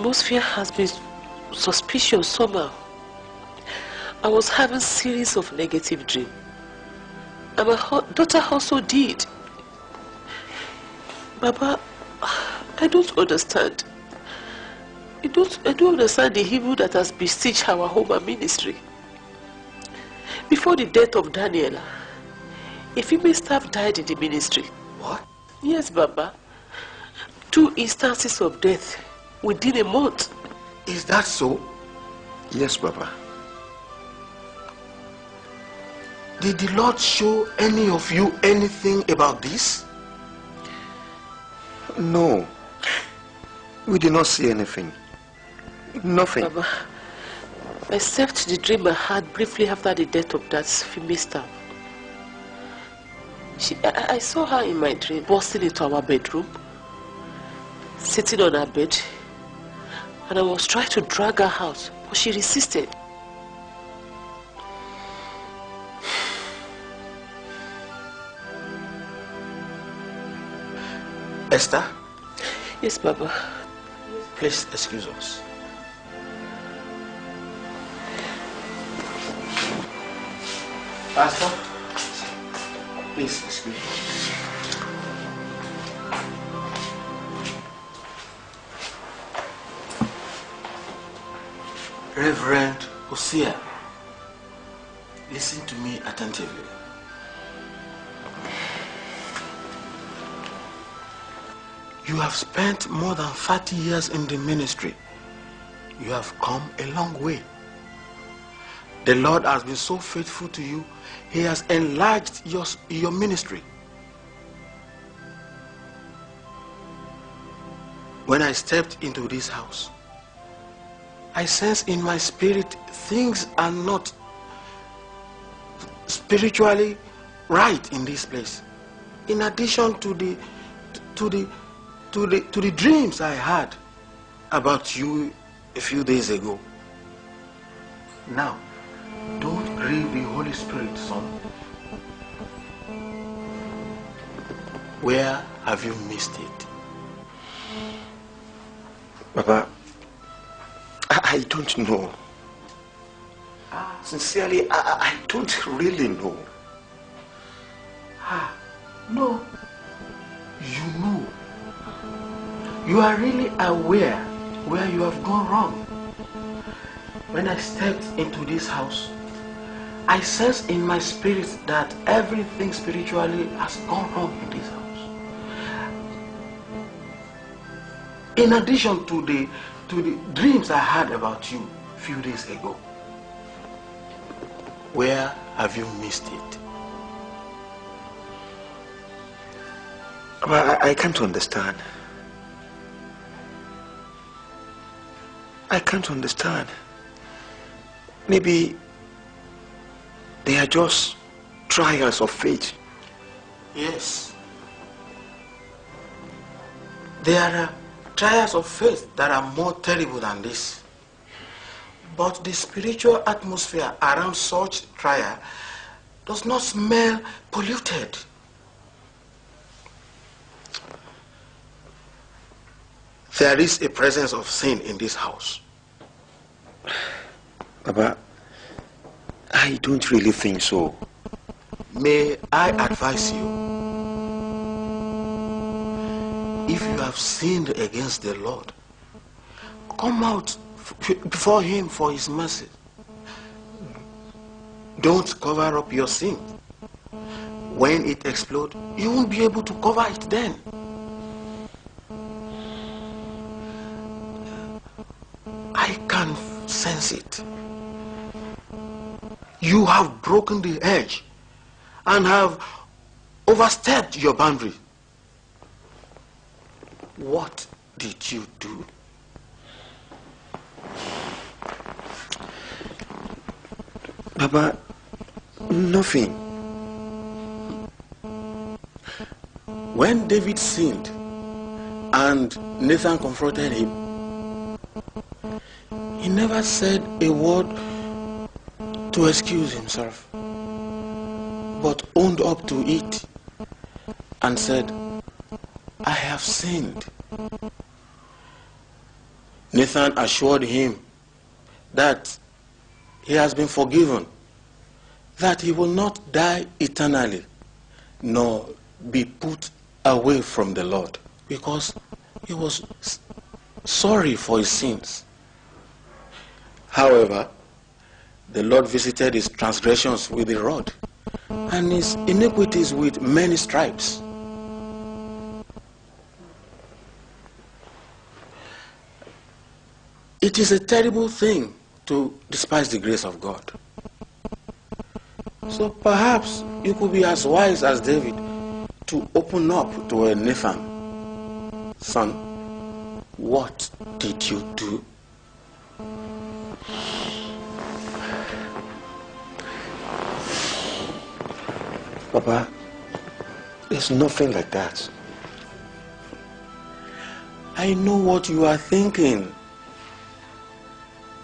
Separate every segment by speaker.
Speaker 1: atmosphere has been suspicious somehow. I was having series of negative dreams. And my daughter also did. Baba, I don't understand. I don't, I don't understand the evil that has besieged our home and ministry. Before the death of Daniela, a female staff died in the ministry.
Speaker 2: What?
Speaker 1: Yes, Baba. Two instances of death within a month.
Speaker 2: Is that so?
Speaker 3: Yes, Papa.
Speaker 2: Did the Lord show any of you anything about this?
Speaker 3: No. We did not see anything. Nothing.
Speaker 1: Baba, except the dream I had briefly after the death of that female staff. She, I, I saw her in my dream bursting into our bedroom, sitting on her bed, and I was trying to drag her out, but she resisted.
Speaker 2: Esther?
Speaker 1: Yes, Baba.
Speaker 2: Please excuse us. Pastor? Please excuse us. Reverend Hosea, listen to me attentively. You have spent more than 30 years in the ministry. You have come a long way. The Lord has been so faithful to you. He has enlarged your, your ministry. When I stepped into this house, I sense in my spirit things are not spiritually right in this place. In addition to the to the to the, to the dreams I had about you a few days ago. Now, don't grieve the Holy Spirit, son. Where have you missed it?
Speaker 3: Baba, I, don't know. Sincerely, I, I don't really know.
Speaker 2: Ah, no. You know. You are really aware where you have gone wrong. When I stepped into this house, I sense in my spirit that everything spiritually has gone wrong in this house. In addition to the to the dreams I had about you a few days ago. Where have you missed it?
Speaker 3: Well, I, I can't understand. I can't understand. Maybe they are just trials of faith.
Speaker 2: Yes. There are trials of faith that are more terrible than this. But the spiritual atmosphere around such trial does not smell polluted. There is a presence of sin in this house.
Speaker 3: Baba, I don't really think so.
Speaker 2: May I advise you, if you have sinned against the Lord, come out before him for his mercy. Don't cover up your sin. When it explodes, you won't be able to cover it then. I can sense it. You have broken the edge and have overstepped your boundary. What did you do?
Speaker 3: Baba, nothing.
Speaker 2: When David sinned and Nathan confronted him, he never said a word to excuse himself, but owned up to it and said, I have sinned. Nathan assured him that he has been forgiven, that he will not die eternally, nor be put away from the Lord, because he was sorry for his sins. However, the Lord visited his transgressions with a rod and his iniquities with many stripes. It is a terrible thing to despise the grace of God. So perhaps you could be as wise as David to open up to a Nathan. Son, what did you do?
Speaker 3: Papa, there's nothing like that.
Speaker 2: I know what you are thinking.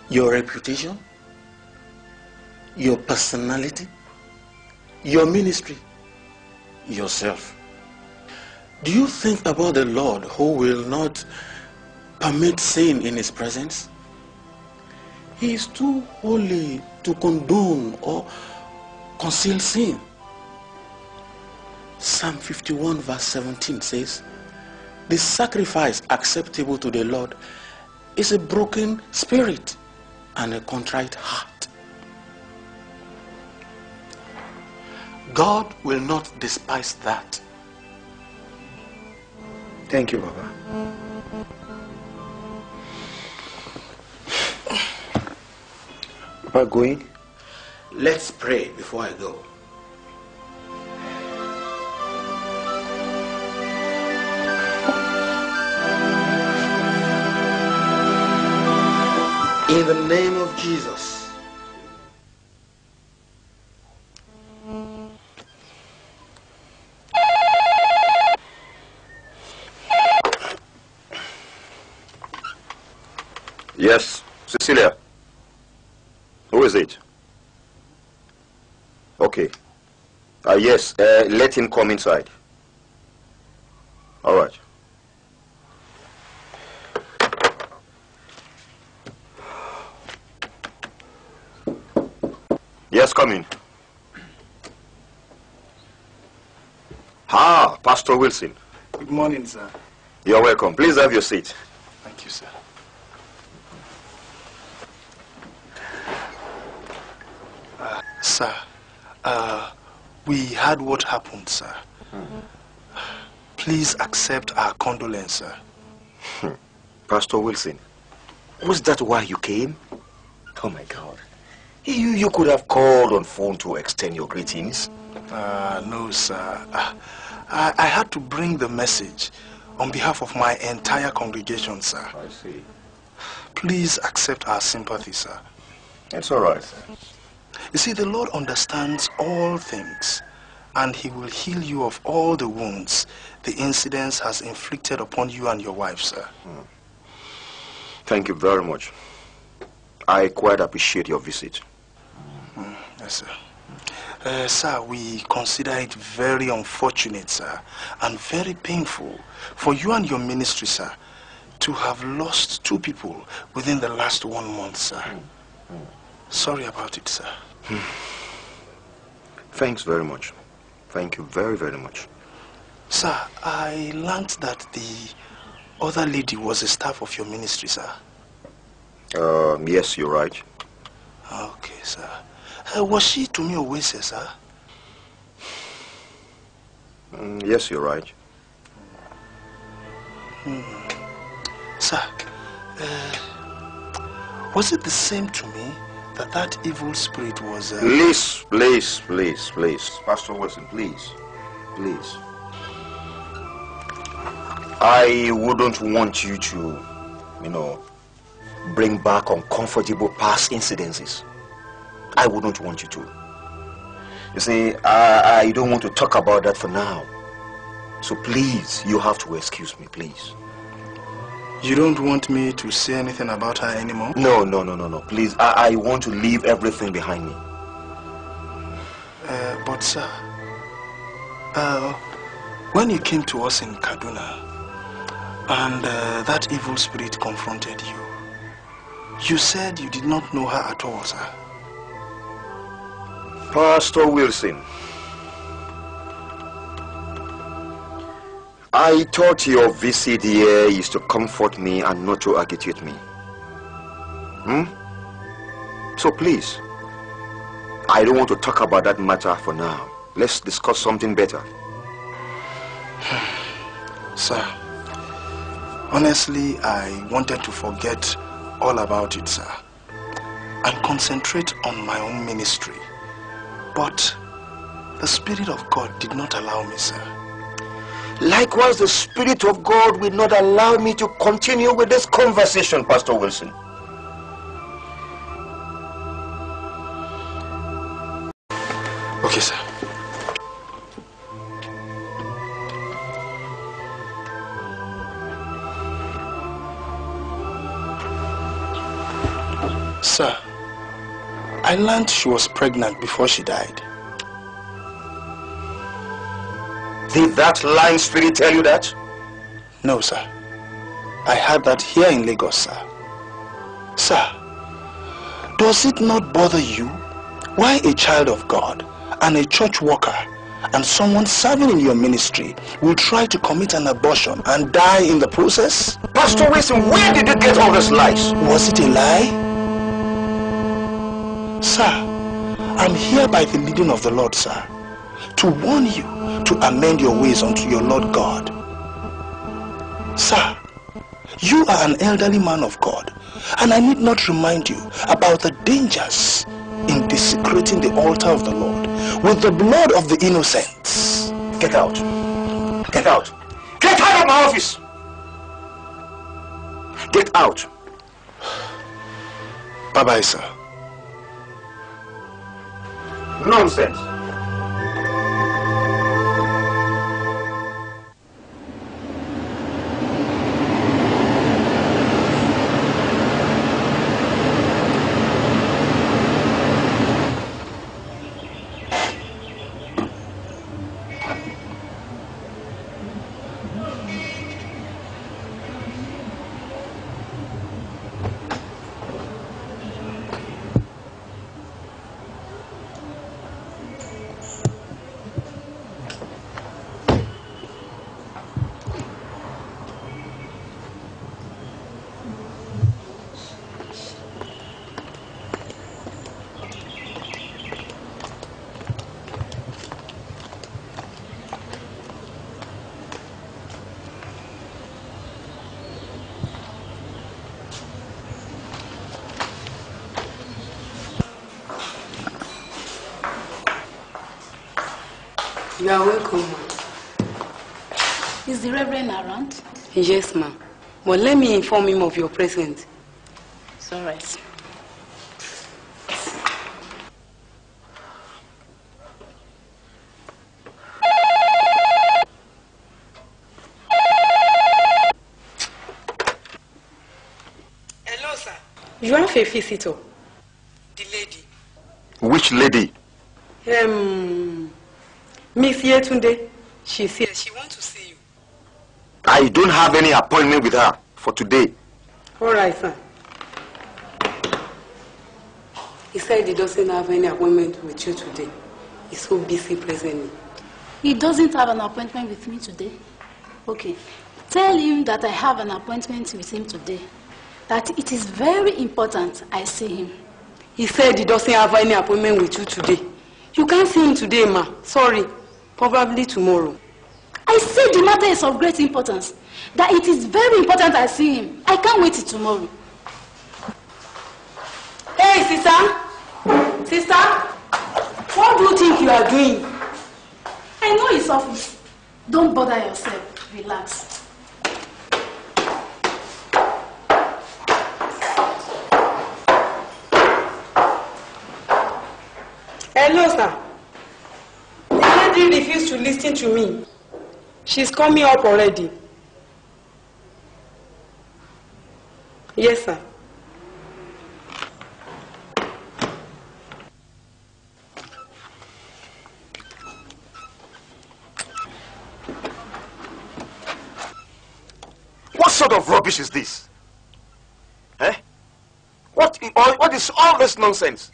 Speaker 2: Your reputation, your personality, your ministry, yourself. Do you think about the Lord who will not permit sin in his presence? He is too holy to condone or conceal sin. Psalm 51 verse 17 says, The sacrifice acceptable to the Lord is a broken spirit and a contrite heart. God will not despise that.
Speaker 3: Thank you, Baba. Papa, going?
Speaker 2: Let's pray before I go. In the name of Jesus.
Speaker 4: Yes, Cecilia. Who is it? Okay. Uh, yes, uh, let him come inside. All right. In. Ah, Pastor Wilson.
Speaker 5: Good morning, sir.
Speaker 4: You're welcome. Please have your seat.
Speaker 5: Thank you, sir. Uh, sir, uh, we heard what happened, sir. Please accept our condolence, sir.
Speaker 4: Pastor Wilson, was that why you came? Oh my God. You, you could have called on phone to extend your greetings.
Speaker 5: Uh, no, sir. Uh, I, I had to bring the message on behalf of my entire congregation, sir.
Speaker 4: I see.
Speaker 5: Please accept our sympathy, sir.
Speaker 4: It's all right.
Speaker 5: You see, the Lord understands all things, and he will heal you of all the wounds the incidents has inflicted upon you and your wife, sir.
Speaker 4: Thank you very much. I quite appreciate your visit.
Speaker 5: Yes, sir. Uh, sir, we consider it very unfortunate, sir, and very painful for you and your ministry, sir, to have lost two people within the last one month, sir. Sorry about it, sir.
Speaker 4: Thanks very much. Thank you very, very much.
Speaker 5: Sir, I learned that the other lady was a staff of your ministry, sir.
Speaker 4: Um, yes, you're right.
Speaker 5: Okay, sir. Uh, was she to me always, sir?
Speaker 4: Mm, yes, you're right.
Speaker 5: Sir, uh, was it the same to me that that evil spirit was... Uh,
Speaker 4: Please, please, please, please. Pastor Wilson, please. Please. I wouldn't want you to, you know, bring back uncomfortable past incidences. I wouldn't want you to. You see, I, I don't want to talk about that for now. So please, you have to excuse me, please.
Speaker 5: You don't want me to say anything about her anymore?
Speaker 4: No, no, no, no, no. Please, I, I want to leave everything behind me.
Speaker 5: Uh, but sir, uh, when you came to us in Kaduna and uh, that evil spirit confronted you, You said you did not know her at all, sir.
Speaker 4: Pastor Wilson, I thought your visit here is to comfort me and not to agitate me. Hmm? So please, I don't want to talk about that matter for now. Let's discuss something better.
Speaker 5: Sir, honestly, I wanted to forget all about it, sir, and concentrate on my own ministry. But the Spirit of God did not allow me, sir.
Speaker 4: Likewise, the Spirit of God will not allow me to continue with this conversation, Pastor Wilson.
Speaker 5: Okay, sir. I learned she was pregnant before she died.
Speaker 4: Did that lying spirit tell you that?
Speaker 5: No, sir. I had that here in Lagos, sir. Sir, does it not bother you why a child of God and a church worker and someone serving in your ministry will try to commit an abortion and die in the process?
Speaker 4: Pastor Wilson, where did you get all these lies?
Speaker 5: Was it a lie? Sir, I'm here by the leading of the Lord, sir, to warn you to amend your ways unto your Lord God. Sir, you are an elderly man of God, and I need not remind you about the dangers in desecrating the altar of the Lord with the blood of the innocents.
Speaker 4: Get out. Get out. Get out of my office. Get out.
Speaker 5: Bye-bye, sir.
Speaker 4: Nonsense.
Speaker 6: Are welcome, ma'am.
Speaker 7: Is the Reverend around?
Speaker 6: Yes, ma'am. But let me inform him of your presence.
Speaker 7: It's all right.
Speaker 6: Hello, sir. You have a visitor. The lady.
Speaker 4: Which lady?
Speaker 6: Um, Miss Yetunde. She's here. She wants to see you.
Speaker 4: I don't have any appointment with her for today.
Speaker 6: All right, sir. He said he doesn't have any appointment with you today. He's so busy presently.
Speaker 7: He doesn't have an appointment with me today. Okay. Tell him that I have an appointment with him today. That it is very important I see him.
Speaker 6: He said he doesn't have any appointment with you today. You can't see him today, ma. Sorry. Probably tomorrow.
Speaker 7: I said the matter is of great importance. That it is very important I see him. I can't wait till tomorrow.
Speaker 6: Hey, sister. Sister. What do you think you are doing?
Speaker 7: I know his office. Don't bother yourself. Relax.
Speaker 6: Hello, sir. Listen to me. She's coming up already. Yes, sir.
Speaker 4: What sort of rubbish is this? Eh? What, what is all this nonsense?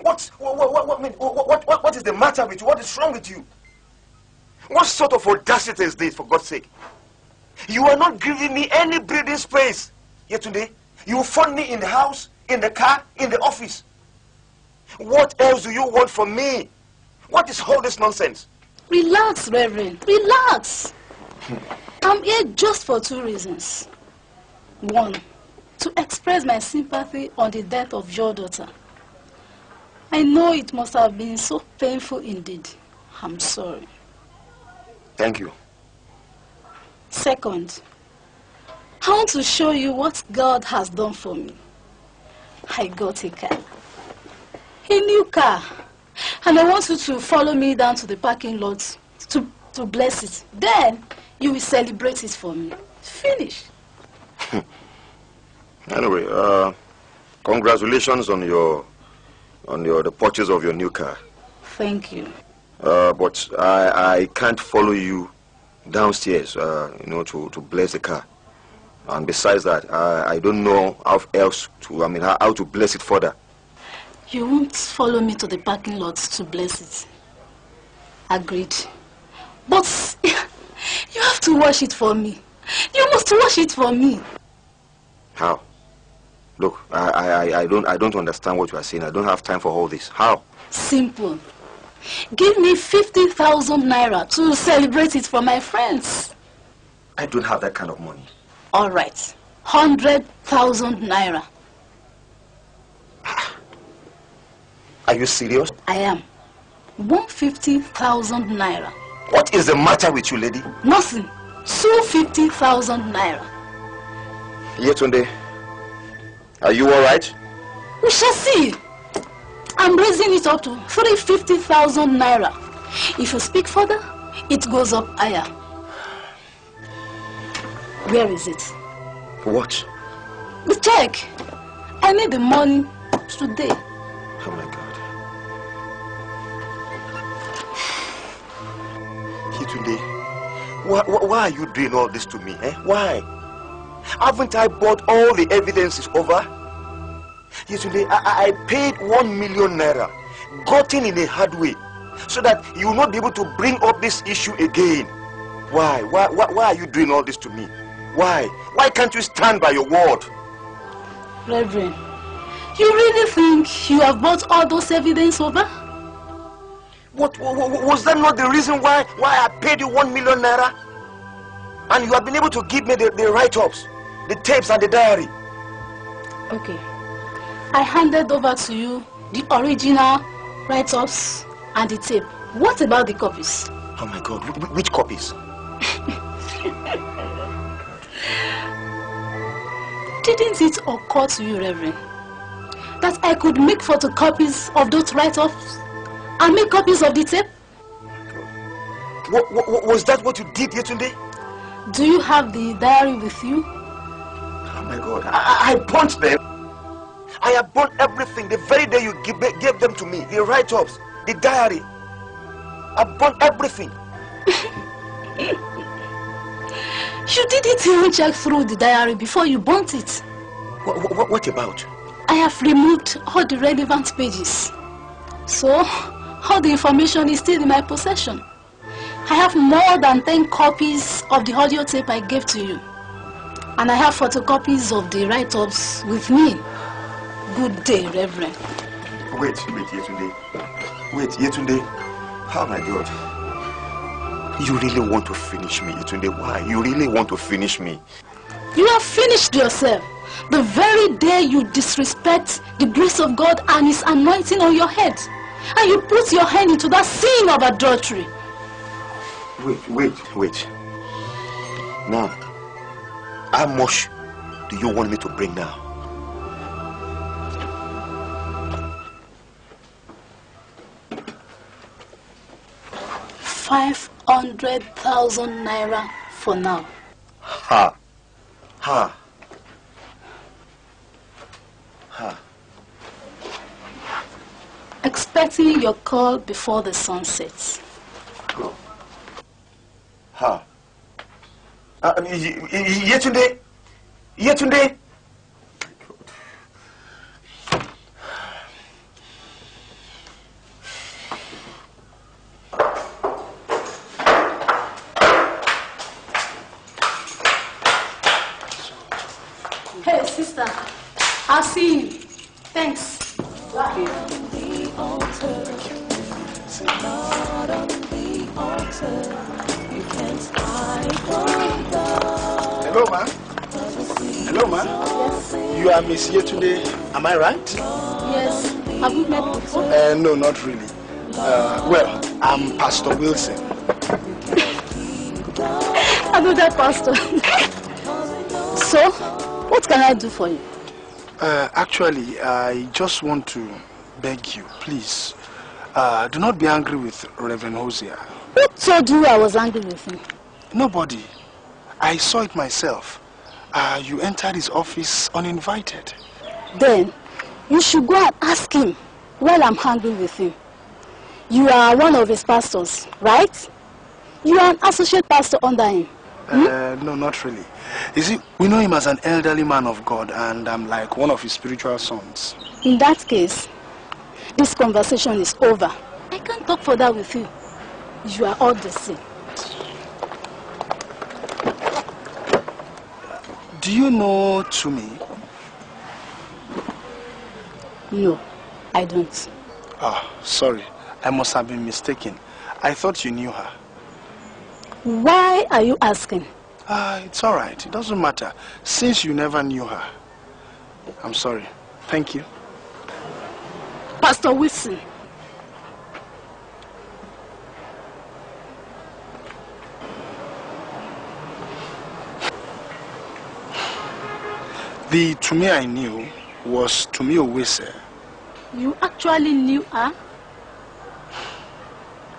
Speaker 4: What, what, what, what, what, what, what is the matter with you? What is wrong with you? What sort of audacity is this, for God's sake? You are not giving me any breathing space. Yet today, you found me in the house, in the car, in the office. What else do you want from me? What is all this nonsense?
Speaker 7: Relax, Reverend. Relax. I'm here just for two reasons. One, to express my sympathy on the death of your daughter. I know it must have been so painful indeed. I'm sorry.
Speaker 4: Thank you.
Speaker 7: Second, I want to show you what God has done for me. I got a car. A new car. And I want you to follow me down to the parking lot to, to bless it. Then you will celebrate it for me. Finish.
Speaker 4: anyway, uh, congratulations on your on your the purchase of your new car.
Speaker 7: Thank you.
Speaker 4: Uh, but I, I can't follow you downstairs, uh, you know, to, to bless the car. And besides that, I, I don't know how else to, I mean, how, how to bless it further.
Speaker 7: You won't follow me to the parking lot to bless it. Agreed. But you have to wash it for me. You must wash it for me.
Speaker 4: How? Look, I, I, I, don't, I don't understand what you are saying. I don't have time for all this. How?
Speaker 7: Simple. Give me 50,000 naira to celebrate it for my friends.
Speaker 4: I don't have that kind of money.
Speaker 7: All right. 100,000 naira.
Speaker 4: Are you serious?
Speaker 7: I am. 150,000 naira.
Speaker 4: What is the matter with you, lady?
Speaker 7: Nothing. 250,000 naira.
Speaker 4: Yetunde, are you all right?
Speaker 7: We shall see. I'm raising it up to 350,000 naira. If you speak further, it goes up higher. Where is it?
Speaker 4: What?
Speaker 7: The check. I need the money today.
Speaker 4: Oh my God. Yetunde, why, why, why are you doing all this to me? Eh? Why? Haven't I brought all the evidences over? Yesterday, I, I paid one million naira, gotten in a hard way, so that you will not be able to bring up this issue again. Why? Why, why? why are you doing all this to me? Why? Why can't you stand by your word?
Speaker 7: Reverend, you really think you have brought all those evidence over?
Speaker 4: What, what, was that not the reason why why I paid you one million naira? And you have been able to give me the, the write-ups, the tapes and the diary.
Speaker 7: Okay. I handed over to you the original write-ups and the tape. What about the copies?
Speaker 4: Oh my God, which copies?
Speaker 7: Didn't it occur to you, Reverend, that I could make photocopies of those write-ups and make copies of the tape?
Speaker 4: What, what, was that what you did yesterday?
Speaker 7: Do you have the diary with you?
Speaker 4: Oh my God, I, I burnt them. I have burnt everything the very day you give, gave them to me. The write-ups, the diary. I burnt everything.
Speaker 7: you didn't even check through the diary before you burnt it.
Speaker 4: What, what, what about?
Speaker 7: I have removed all the relevant pages. So, all the information is still in my possession. I have more than 10 copies of the audio tape I gave to you. And I have photocopies of the write-ups with me. Good day, Reverend.
Speaker 4: Wait, wait, Yetunde. Wait, Yetunde. Oh my God. You really want to finish me, Yetunde. Why? You really want to finish me?
Speaker 7: You have finished yourself. The very day you disrespect the grace of God and His anointing on your head. And you put your hand into that sin of adultery.
Speaker 4: Wait, wait, wait. Now, how much do you want me to bring now?
Speaker 7: Five hundred thousand naira for now.
Speaker 4: Ha! Ha! Ha!
Speaker 7: Expecting your call before the sun sets.
Speaker 4: Ha! Uh, Yetunde! Yetunde!
Speaker 7: Thanks.
Speaker 5: Hello, ma. Hello, ma. Yes. You are Miss Yetunde, am I right?
Speaker 7: Yes. Have we met before?
Speaker 5: Uh, no, not really. Uh, well, I'm Pastor Wilson.
Speaker 7: I know that, Pastor. so, what can I do for you?
Speaker 5: Uh, actually, I just want to beg you, please, uh, do not be angry with Reverend Hosea.
Speaker 7: Who told you I was angry with him?
Speaker 5: Nobody. I saw it myself. Uh, you entered his office uninvited.
Speaker 7: Then, you should go and ask him while I'm angry with him. You are one of his pastors, right? You are an associate pastor under him.
Speaker 5: Uh, no, not really. You see, we know him as an elderly man of God, and I'm like one of his spiritual sons.
Speaker 7: In that case, this conversation is over. I can't talk further with you. You are all the same.
Speaker 5: Do you know Tumi?
Speaker 7: No, I don't.
Speaker 5: Ah, sorry. I must have been mistaken. I thought you knew her.
Speaker 7: Why are you asking?
Speaker 5: Ah, it's all right. It doesn't matter. Since you never knew her. I'm sorry. Thank you.
Speaker 7: Pastor Wilson.
Speaker 5: The Tumi I knew was Tumi Owese.
Speaker 7: You actually knew her?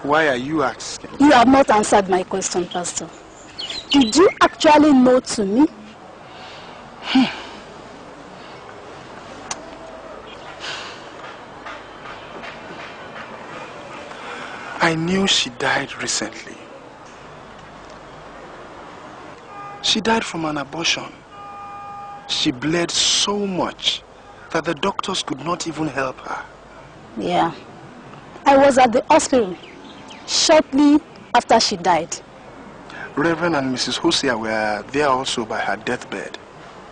Speaker 5: Why are you asking?
Speaker 7: You have not answered my question, Pastor. Did you actually know Tumi?
Speaker 5: Hmm. I knew she died recently. She died from an abortion. She bled so much that the doctors could not even help her.
Speaker 7: Yeah. I was at the hospital shortly after she died.
Speaker 5: Reverend and Mrs. Hosea were there also by her deathbed.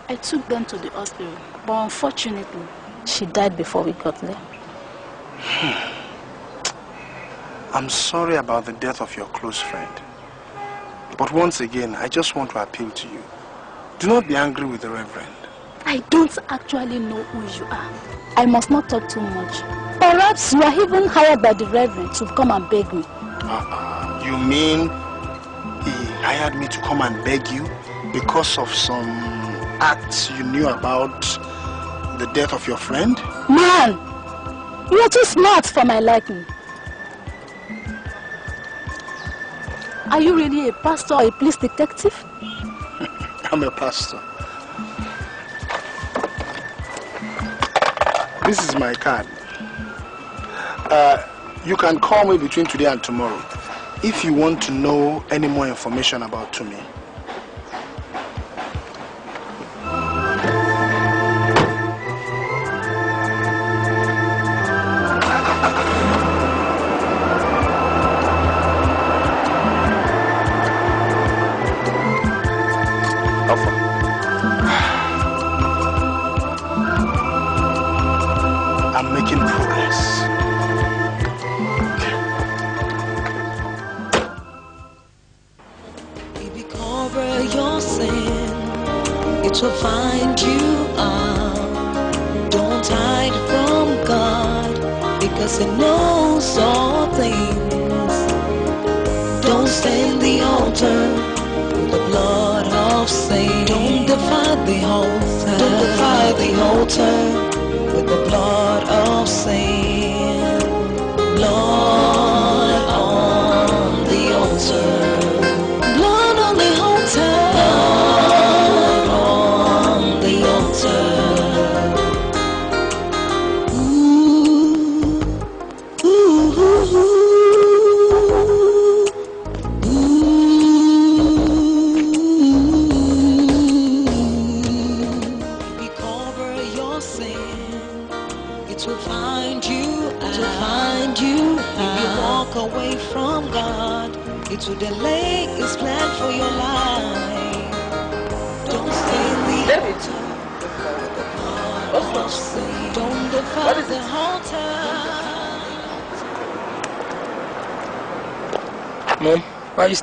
Speaker 7: I took them to the hospital, but unfortunately, she died before we got there.
Speaker 5: Hmm. I'm sorry about the death of your close friend. But once again, I just want to appeal to you. Do not be angry with the Reverend.
Speaker 7: I don't actually know who you are. I must not talk too much. Perhaps you are even hired by the Reverend to come and beg me.
Speaker 5: Uh, you mean he hired me to come and beg you because of some acts you knew about the death of your friend?
Speaker 7: Man, you are too smart for my liking. Are you really a pastor or a police detective?
Speaker 5: I'm a pastor. This is my card. Uh, you can call me between today and tomorrow if you want to know any more information about Tumi.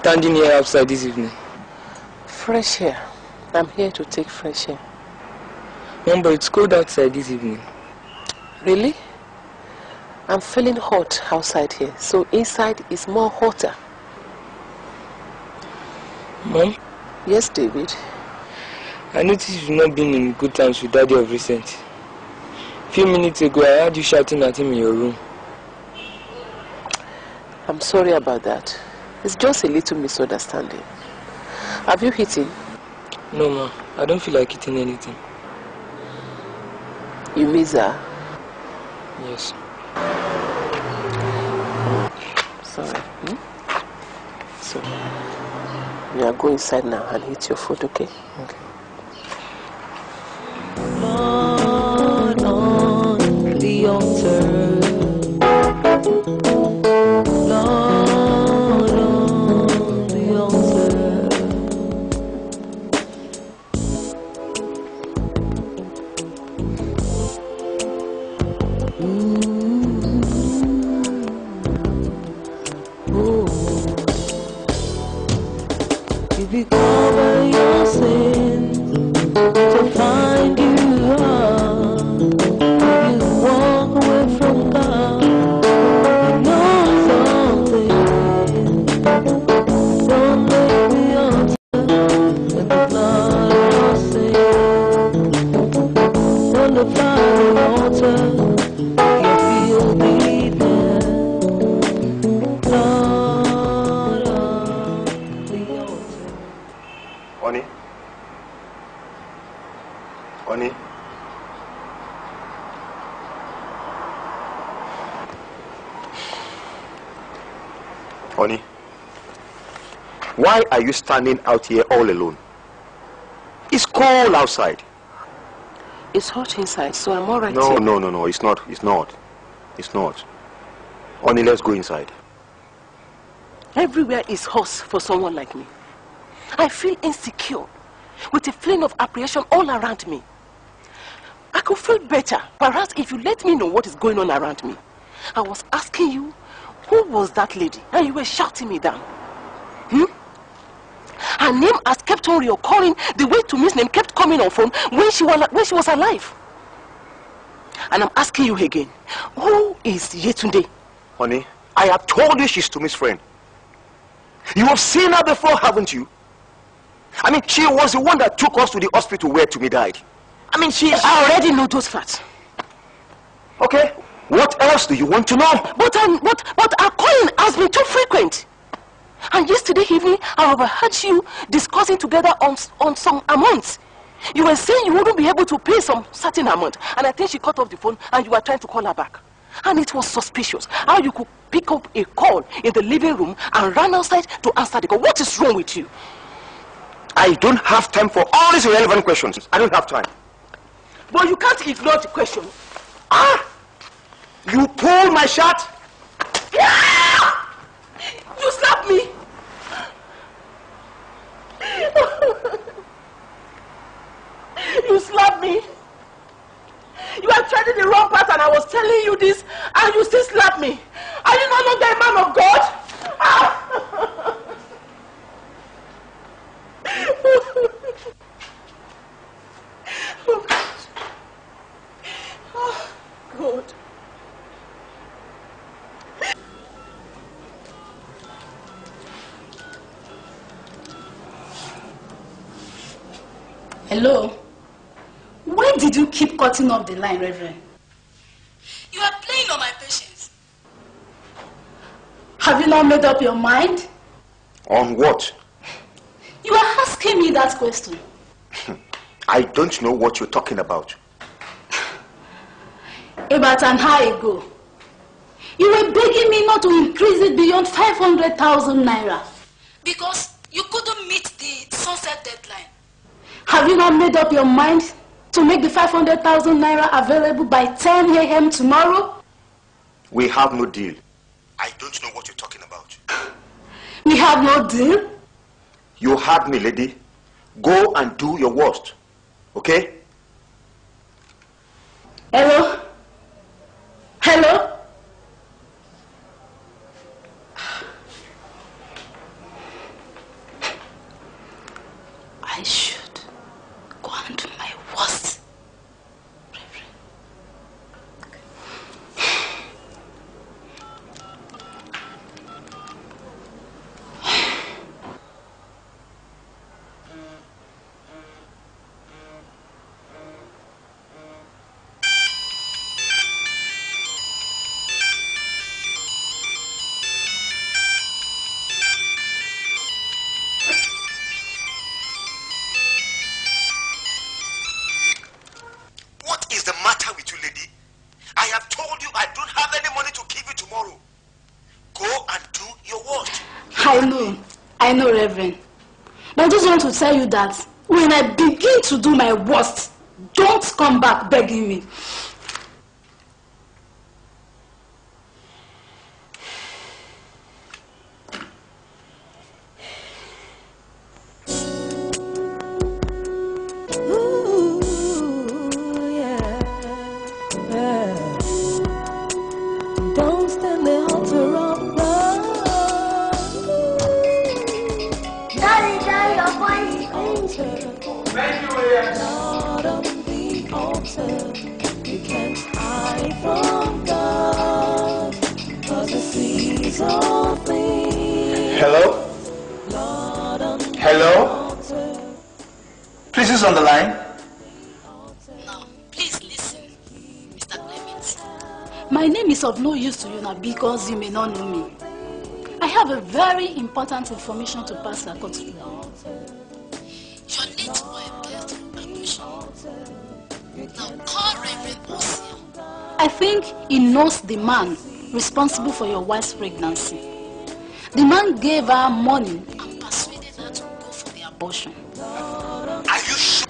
Speaker 8: Standing here outside this evening?
Speaker 1: Fresh air. I'm here to take fresh air.
Speaker 8: Mom, but it's cold outside this evening.
Speaker 1: Really? I'm feeling hot outside here, so inside is more hotter.
Speaker 8: Mom?
Speaker 1: Yes, David?
Speaker 8: I noticed you've not been in good times with Daddy of recent. A few minutes ago, I heard you shouting at him in your room.
Speaker 1: I'm sorry about that. It's just a little misunderstanding. Have you eaten?
Speaker 8: No, ma. I don't feel like eating anything.
Speaker 1: You miss her?
Speaker 8: Yes.
Speaker 1: Sorry. Hmm? So, you are go inside now and eat your food, okay?
Speaker 8: Okay.
Speaker 9: Are you
Speaker 4: standing out here all alone? It's cold outside.
Speaker 1: It's hot inside, so I'm alright
Speaker 4: No,
Speaker 1: here.
Speaker 4: no, no, no. It's not. It's not. It's not. Only let's go inside.
Speaker 1: Everywhere is hot for someone like me. I feel insecure, with a feeling of apprehension all around me. I could feel better, perhaps if you let me know what is going on around me. I was asking you, who was that lady? And you were shouting me down. Hmm? Her name has kept on reoccurring the way to Miss name kept coming on phone when she was when she was alive. And I'm asking you again, who is Yetunde?
Speaker 4: Honey, I have told you she's Tumi's friend. You have seen her before, haven't you? I mean, she was the one that took us to the hospital where Tumi died. I mean, she...
Speaker 1: I already know those facts.
Speaker 4: Okay, what else do you want to know?
Speaker 1: But, um, but, but our calling has been too frequent. And yesterday evening, I overheard you discussing together on, on some amounts. You were saying you wouldn't be able to pay some certain amount. And I think she cut off the phone and you were trying to call her back. And it was suspicious how you could pick up a call in the living room and run outside to answer the call. What is wrong with you?
Speaker 4: I don't have time for all these irrelevant questions. I don't have time.
Speaker 1: But you can't ignore the question.
Speaker 4: Ah! You pulled my shirt?
Speaker 1: Yeah! You slapped me! you slapped me! You are treading the wrong path and I was telling you this and you still slap me. Are you no longer a man of God? Oh, God. Oh, God.
Speaker 7: Hello? Why did you keep cutting off the line, Reverend? You are playing on my patience. Have you not made up your mind?
Speaker 4: On what?
Speaker 7: You are asking me that question.
Speaker 4: I don't know what you're talking about.
Speaker 7: About an hour ago, you were begging me not to increase it beyond 500,000 naira because you couldn't meet the sunset deadline. Have you not made up your mind to make the 500,000 naira available by 10 a.m. tomorrow?
Speaker 4: We have no deal. I don't know what you're talking about.
Speaker 7: We have no deal?
Speaker 4: You heard me, lady. Go and do your worst. Okay?
Speaker 7: Hello? Hello? Just want to tell you that when I begin to do my worst, don't come back begging me. Important information to pass across to you. Your need for a birth abortion. Now call Reverend Osia. I think he knows the man responsible for your wife's pregnancy. The man gave her money and persuaded her to go for the abortion.
Speaker 10: Are you sure?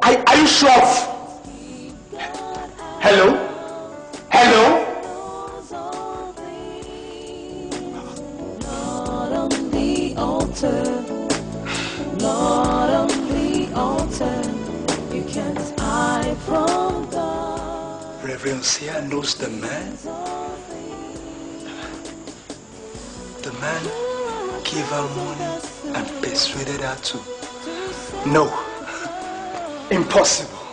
Speaker 10: Are, are you sure? Gave her money and persuaded her to. No. Impossible.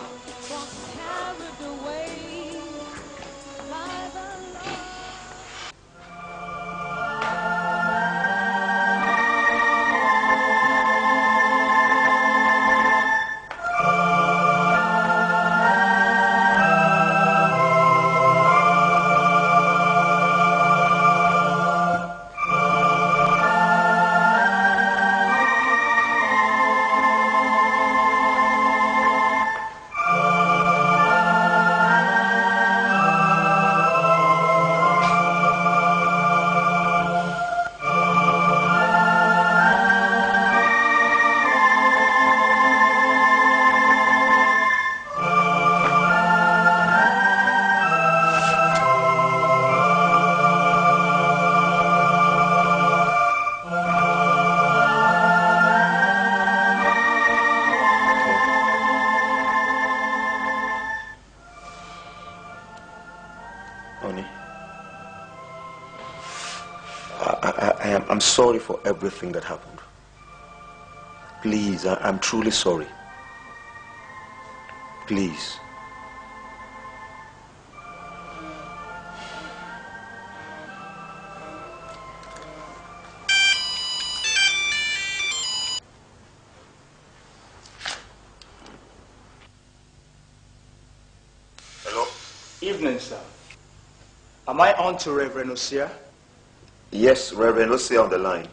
Speaker 4: Sorry for everything that happened. Please, I, I'm truly sorry. Please. Hello?
Speaker 10: Evening, sir. Am I on to Reverend Hosea?
Speaker 4: Yes, Reverend, let's stay on the line.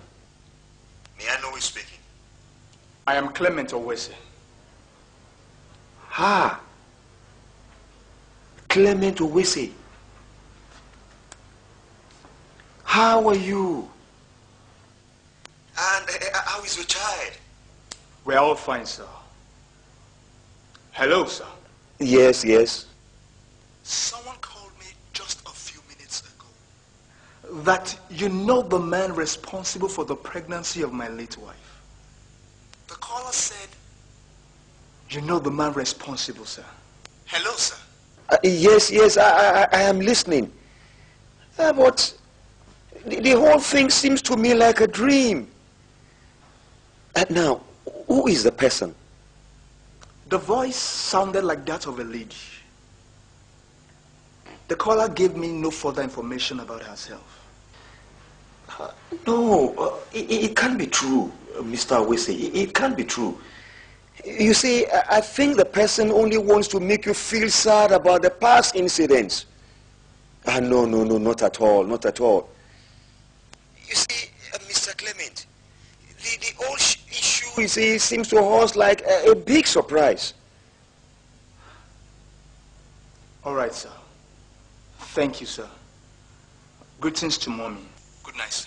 Speaker 4: May I know who's speaking?
Speaker 10: I am Clement Owese.
Speaker 4: Ha! Clement Owese. How are you? And uh, how is your child?
Speaker 10: We're all fine, sir. Hello, sir.
Speaker 4: Yes, yes.
Speaker 10: Someone called me just a few minutes ago that you know the man responsible for the pregnancy of my late wife. The caller said you know the man responsible, sir. Hello, sir.
Speaker 4: Uh, yes, yes, I, I, I am listening. Uh, but the, the whole thing seems to me like a dream. Uh, now, who is the person?
Speaker 10: The voice sounded like that of a lady. The caller gave me no further information about herself.
Speaker 4: No, uh, it, it can't be true, uh, Mr. Awese. It, it can't be true. You see, I I think the person only wants to make you feel sad about the past incidents. Ah, no, no, no, not at all, not at all. You see, uh, Mr. Clement, the, the whole issue, you see, seems to us like a, a big surprise.
Speaker 10: All right, sir. Thank you, sir. Greetings to mommy. Good night.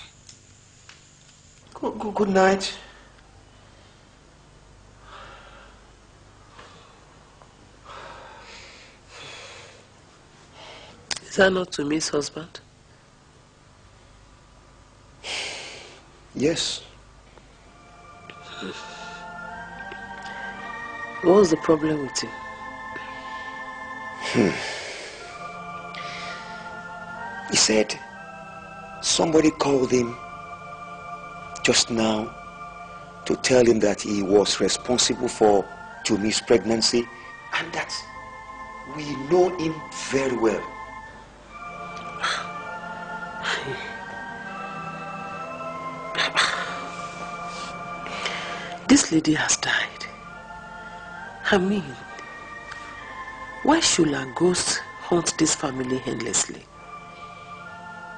Speaker 11: Good, good, good night.
Speaker 1: Is that not Tumi's husband?
Speaker 4: Yes.
Speaker 1: What was the problem with him? Hmm.
Speaker 4: He said somebody called him just now to tell him that he was responsible for Tumi's pregnancy and that we know him very well.
Speaker 1: This lady has died. I mean, why should a ghost haunt this family endlessly?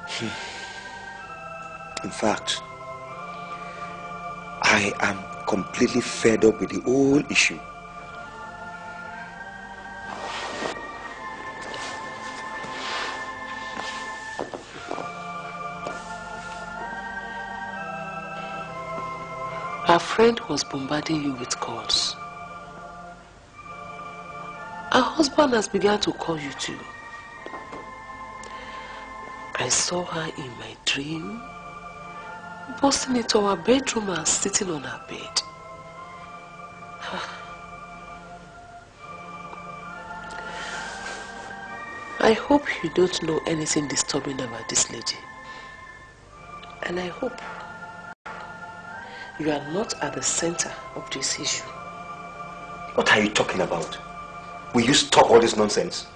Speaker 1: Hmm.
Speaker 4: In fact, I am completely fed up with the whole issue.
Speaker 1: Our friend was bombarding you with calls. Her husband has begun to call you too. I saw her in my dream, busting into our bedroom and sitting on our bed. I hope you don't know anything disturbing about this lady. And I hope you are not at the center of this issue.
Speaker 4: What are you talking about? Will you stop all this nonsense?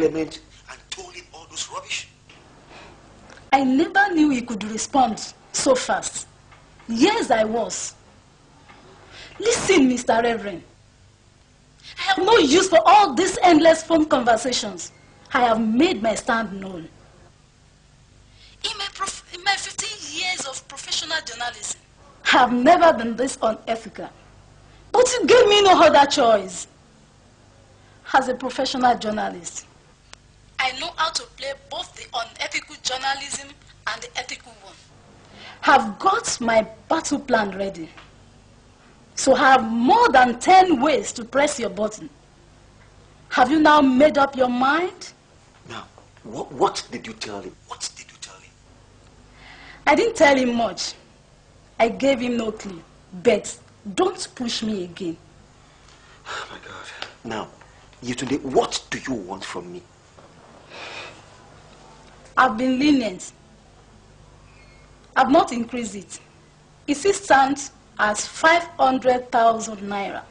Speaker 4: Clement and told him all those rubbish?
Speaker 7: I never knew he could respond so fast. Yes, I was. Listen, Mr. Reverend. I have no use for all these endless phone conversations. I have made my stand known. In my, in my 15 years of professional journalism, I have never been this unethical. But you gave me no other choice. As a professional journalist, how to play both the unethical journalism and the ethical one. Have got my battle plan ready. So I have more than 10 ways to press your button. Have you now made up your mind?
Speaker 4: Now, what, what did you tell him? What did you tell him?
Speaker 7: I didn't tell him much. I gave him no clue. But don't push me again.
Speaker 4: Oh my God. Now, Yetunde, what do you want from me?
Speaker 7: I've been lenient. I've not increased it. It still stands as 500,000 naira.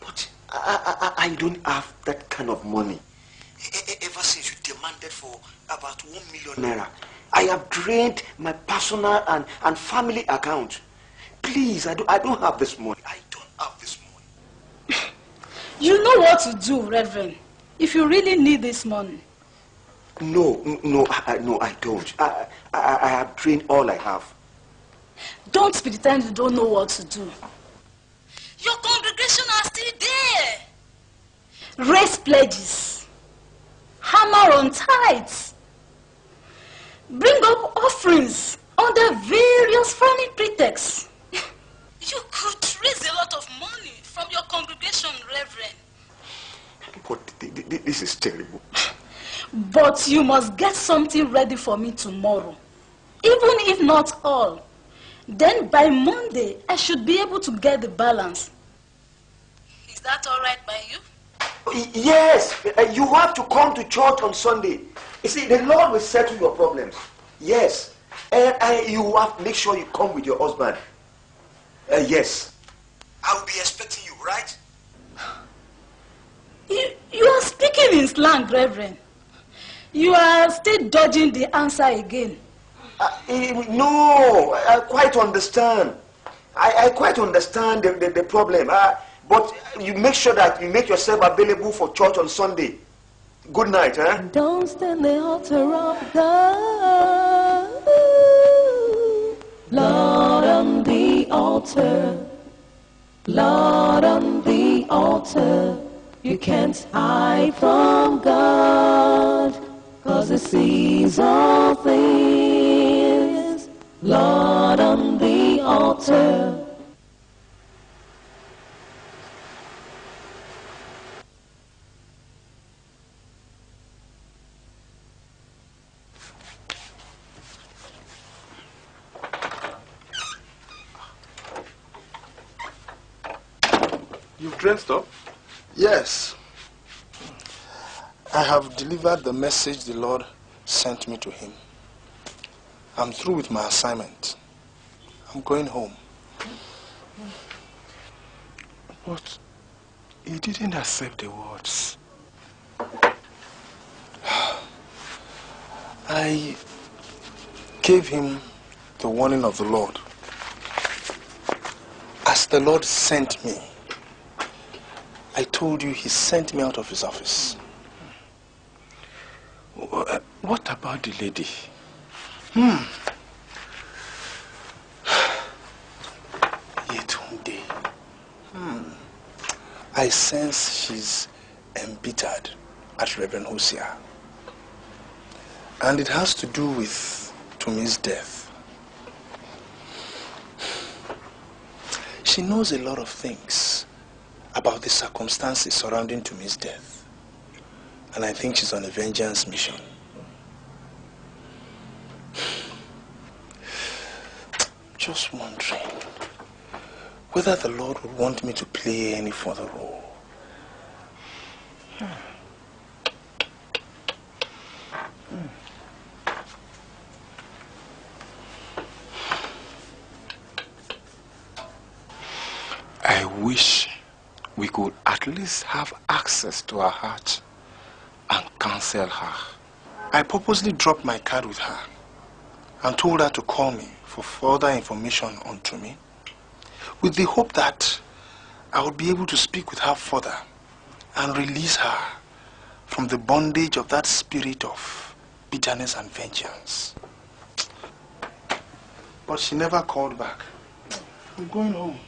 Speaker 4: But I, I, I don't have that kind of money. Ever since you demanded for about one million naira, I have drained my personal and, and family account. Please, I, do, I don't have this money. I don't have this money.
Speaker 7: You know what to do, Reverend. If you really need this money.
Speaker 4: No, no, I, no, I don't. I, I, I have drained all I have.
Speaker 7: Don't pretend you don't know what to do. Your congregation are still there. Raise pledges. Hammer on tithes. Bring up offerings under various funny pretexts. You could raise a lot of money from your congregation, Reverend.
Speaker 4: But th- th- this is terrible.
Speaker 7: But you must get something ready for me tomorrow. Even if not all. Then by Monday, I should be able to get the balance. Is that all right by you?
Speaker 3: yes, uh, you have to come to church on Sunday. You see, the Lord will settle your problems. Yes. And you have to make sure you come with your husband. Uh, yes. I will be expecting you, right?
Speaker 7: You, you are speaking in slang, Reverend. You are still dodging the answer again.
Speaker 3: Uh, no, I quite understand. I, I quite understand the, the, the problem. Uh, but you make sure that you make yourself available for church on Sunday. Good night, eh?
Speaker 8: Don't stand the altar of God. Lord on the altar. Lord on the altar. You can't hide from God. Cause he sees all things. Lord on the altar.
Speaker 5: You've dressed up? Yes. I have delivered the message the Lord sent me to him. I'm through with my assignment. I'm going home.
Speaker 12: But he didn't accept the words.
Speaker 5: I gave him the warning of the Lord. As the Lord sent me, I told you he sent me out of his office.
Speaker 12: Wha- What about the lady?
Speaker 5: Hmm. Yetunde. Hmm. I sense she's embittered at Reverend Hosea. And it has to do with Tumi's death. She knows a lot of things about the circumstances surrounding Tumi's death. And I think she's on a vengeance mission. Just wondering whether the Lord would want me to play any further role.
Speaker 12: I wish we could at least have access to her heart and cancel her.
Speaker 5: I purposely dropped my card with her and told her to call me for further information on Tumi with the hope that I would be able to speak with her further and release her from the bondage of that spirit of bitterness and vengeance. But she never called back. I'm going home.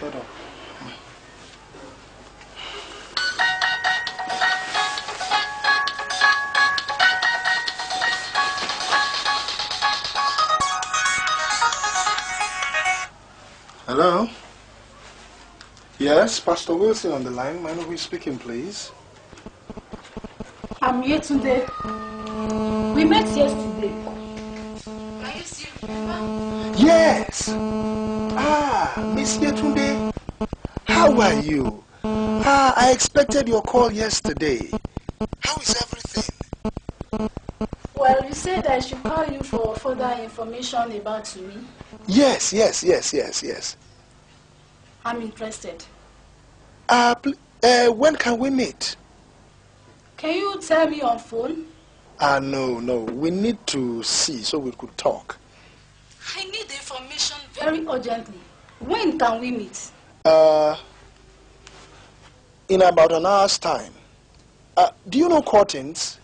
Speaker 5: Shut up. Hello? Yes, Pastor Wilson on the line. May I know who is speaking, please?
Speaker 7: I'm here today. We met yesterday. Are you still remember?
Speaker 5: Yes! Ah, Miss Yetunde. How are you? Ah, I expected your call yesterday. How is everything?
Speaker 7: Well, you said I should call you for further information about me.
Speaker 5: Yes, yes, yes, yes, yes.
Speaker 7: I'm interested.
Speaker 5: Uh, uh, when can we meet?
Speaker 7: Can you tell me on phone?
Speaker 5: Ah, no, no. We need to see so we could talk.
Speaker 7: I need the information very urgently. When can we meet?
Speaker 5: Uh, in about an hour's time. Uh, do you know Courtins?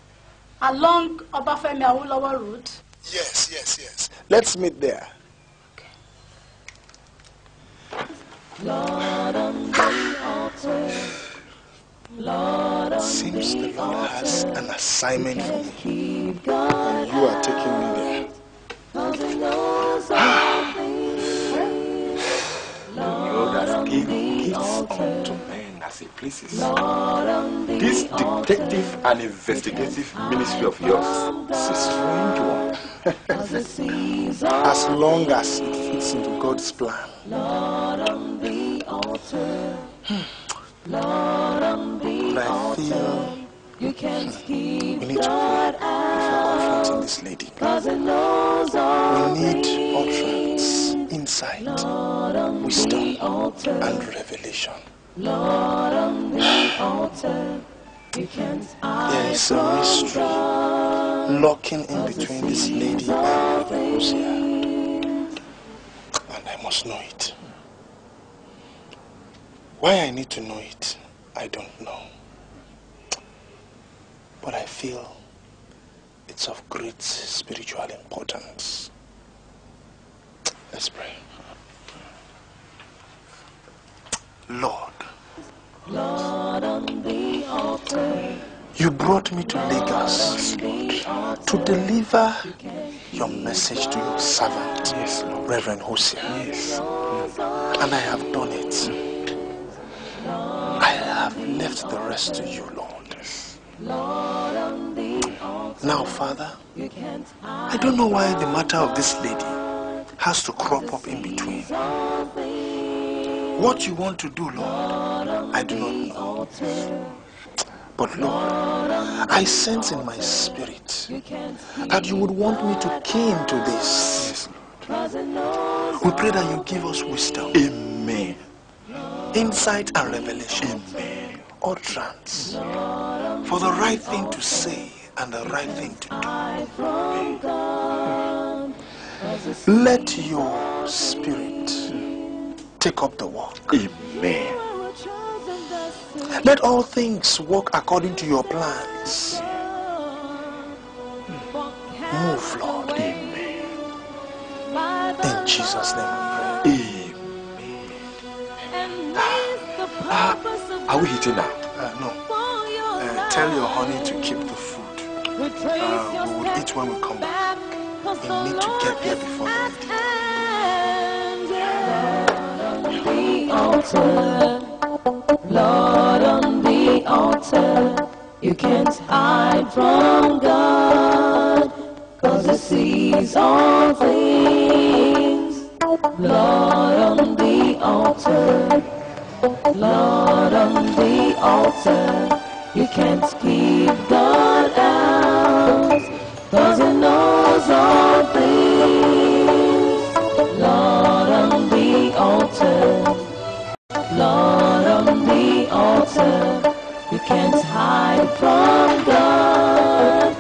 Speaker 7: Along Obafemi Awolowo Road?
Speaker 5: Yes, yes, yes. Let's meet there.
Speaker 8: Lord on the altar. Lord on
Speaker 5: Seems the
Speaker 8: the
Speaker 5: Lord has an assignment for me. And you are taking me there.
Speaker 8: Cause he knows ah! all things.
Speaker 12: The Lord has given
Speaker 8: the
Speaker 12: gifts
Speaker 8: altar.
Speaker 12: unto men as he pleases.
Speaker 8: Lord on the
Speaker 12: This detective and investigative ministry of yours is a strange one.
Speaker 8: Cause he sees all
Speaker 5: As long as it fits into God's plan.
Speaker 8: Lord on the altar. altar. Lord, on the
Speaker 5: But I feel
Speaker 8: You can't hmm, keep
Speaker 5: we need to pray before confronting this lady.
Speaker 8: Cause it knows all
Speaker 5: We need utterance, insight, wisdom, and revelation.
Speaker 8: Lord, on the altar.
Speaker 5: There a mystery
Speaker 8: God.
Speaker 5: lurking in between this lady and Hosea. And I must know it. Why I need to know it, I don't know. But I feel it's of great spiritual importance. Let's pray. Lord,
Speaker 8: Lord, on the altar.
Speaker 5: you brought me to Lagos, to deliver your message to your servant, yes, Reverend Hosea. Yes. And I have done it. I have left the rest to you, Lord. Now, Father, I don't know why the matter of this lady has to crop up in between. What you want to do, Lord, I do not know. But Lord, I sense in my spirit that you would want me to key into this. We pray that you give us wisdom. Amen. Insight and revelation. Amen. Utterance. For the right thing to say and the right thing to do. Let your spirit take up the work. Amen. Let all things work according to your plans. Move, Lord. Amen. In Jesus' name we pray.
Speaker 12: Ah, are we eating now?
Speaker 5: Uh, no. Uh, tell your honey to keep the food. Uh, we will eat when we come back. We need to get there before
Speaker 8: the Lord, on the altar. You can't hide from God. Cause He sees all things. Lord, on the altar. Lord, on the altar. You can't keep God out. Cause He knows all things. Can't hide from God.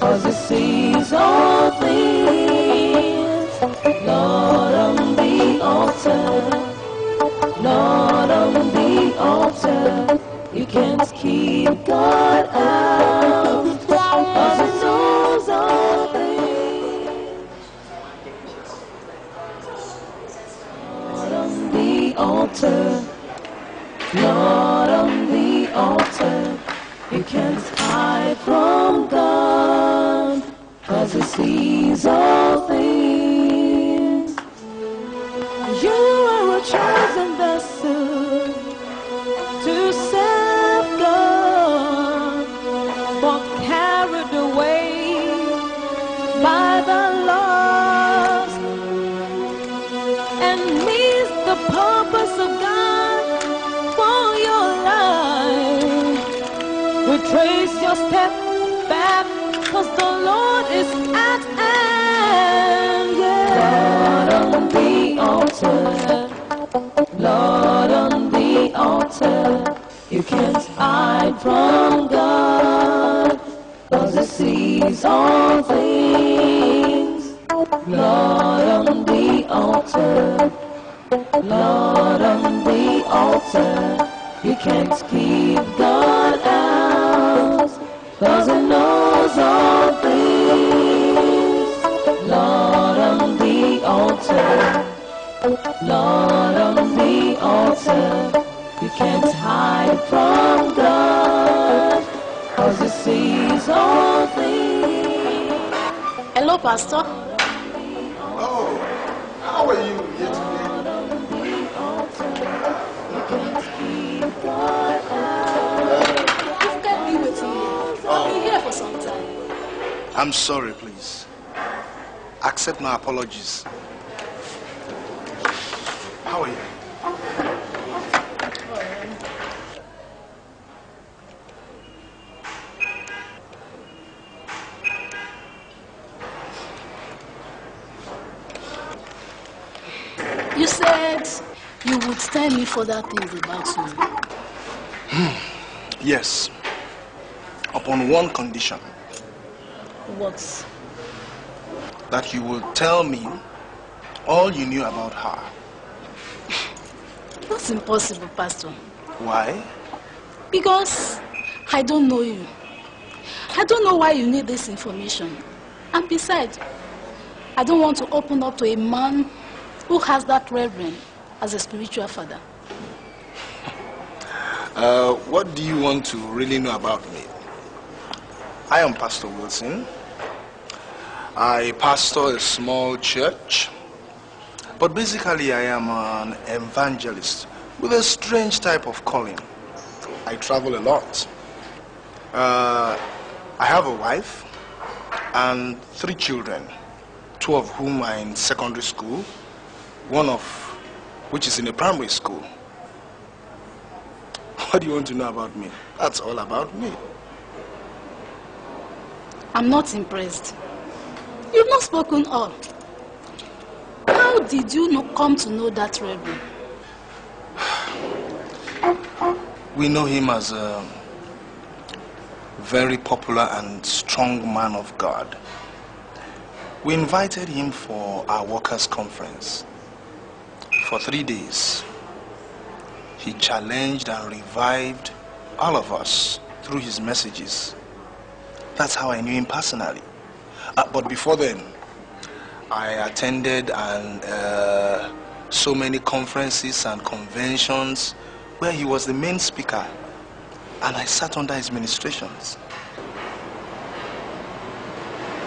Speaker 8: Cause He sees all things. Lord, on the altar. Lord, on the altar. You can't keep God out. Cause He knows all things. Lord, on the altar. Lord, on the altar. You can't hide from God. Cause He sees all things. You are a chosen vessel to serve God, but carried away by the lost and miss the purpose of God Retrace your step back, cause the Lord is at hand. Lord on the altar. Lord on the altar. You can't hide from God. Cause He sees all things. Lord on the altar. Lord on the altar. You can't keep God. Cause knows all things. Lord on the altar. Lord on the altar. You can't hide from God. Cause He sees all things.
Speaker 7: Hello, Pastor.
Speaker 5: I'm sorry, please. Accept my apologies. How are you?
Speaker 7: You said you would tell me for that thing about me. Hmm.
Speaker 5: Yes. Upon one condition.
Speaker 7: What?
Speaker 5: That you will tell me all you knew about her.
Speaker 7: That's impossible, Pastor.
Speaker 5: Why?
Speaker 7: Because I don't know you. I don't know why you need this information. And besides, I don't want to open up to a man who has that reverend as a spiritual father.
Speaker 5: Uh, what do you want to really know about me? I am Pastor Wilson. I pastor a small church. But basically, I am an evangelist with a strange type of calling. I travel a lot. Uh, I have a wife and three children, two of whom are in secondary school, one of which is in a primary school. What do you want to know about me? That's all about me.
Speaker 7: I'm not impressed. You've not spoken all. How did you not come to know that reverend?
Speaker 5: We know him as a very popular and strong man of God. We invited him for our workers' conference for three days. He challenged and revived all of us through his messages. That's how I knew him personally. Uh, but before then, I attended and uh, so many conferences and conventions where he was the main speaker and I sat under his ministrations.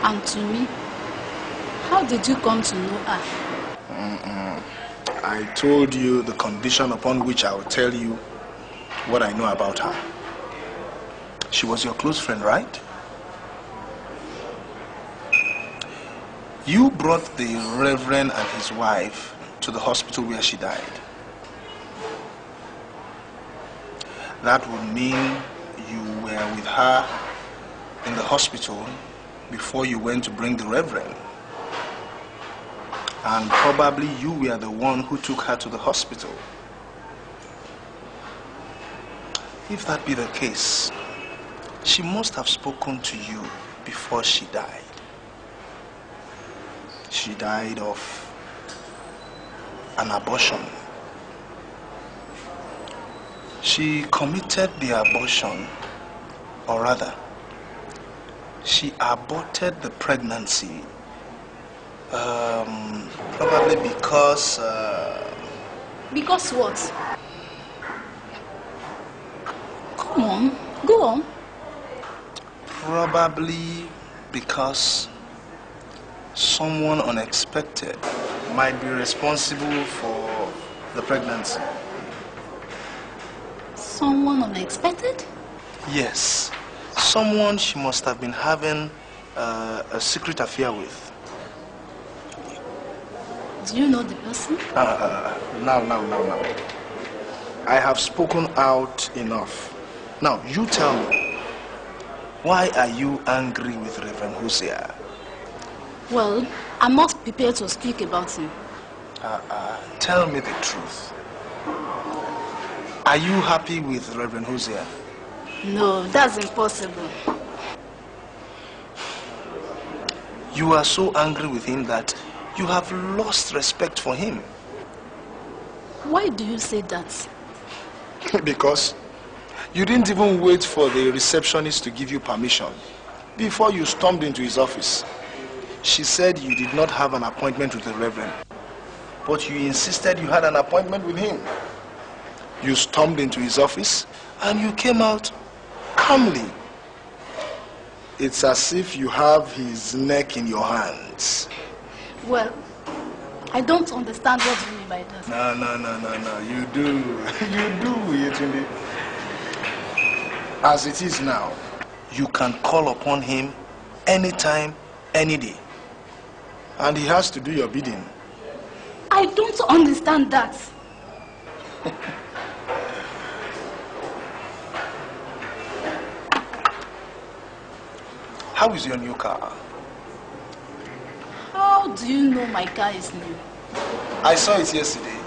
Speaker 7: And to me, how did you come to know her?
Speaker 5: Mm -mm. I told you the condition upon which I will tell you what I know about her. She was your close friend, right? You brought the Reverend and his wife to the hospital where she died. That would mean you were with her in the hospital before you went to bring the Reverend. And probably you were the one who took her to the hospital. If that be the case, she must have spoken to you before she died. She died of an abortion. She committed the abortion, or rather, she aborted the pregnancy um, probably because uh,
Speaker 7: Because what? Come on, go on.
Speaker 5: probably because someone unexpected might be responsible for the pregnancy.
Speaker 7: Someone unexpected?
Speaker 5: Yes, someone she must have been having uh, a secret affair with.
Speaker 7: Do you know the person?
Speaker 5: Uh, now, now, now, now. I have spoken out enough. Now, you tell me, why are you angry with Reverend Hosea?
Speaker 7: Well, I'm not prepared to speak about him.
Speaker 5: Uh, uh, tell me the truth. Are you happy with Reverend Hosea?
Speaker 7: No, that's impossible.
Speaker 5: You are so angry with him that you have lost respect for him.
Speaker 7: Why do you say that?
Speaker 5: because you didn't even wait for the receptionist to give you permission before you stormed into his office. She said you did not have an appointment with the Reverend, but you insisted you had an appointment with him. You stormed into his office and you came out calmly. It's as if you have his neck in your hands.
Speaker 7: Well, I don't understand what you mean by that.
Speaker 5: No, no, no, no, no. You do. you do, Yetunde. As it is now, you can call upon him anytime, any day. And he has to do your bidding.
Speaker 7: I don't understand that.
Speaker 5: How is your new car?
Speaker 7: How do you know my car is new?
Speaker 5: I saw it yesterday.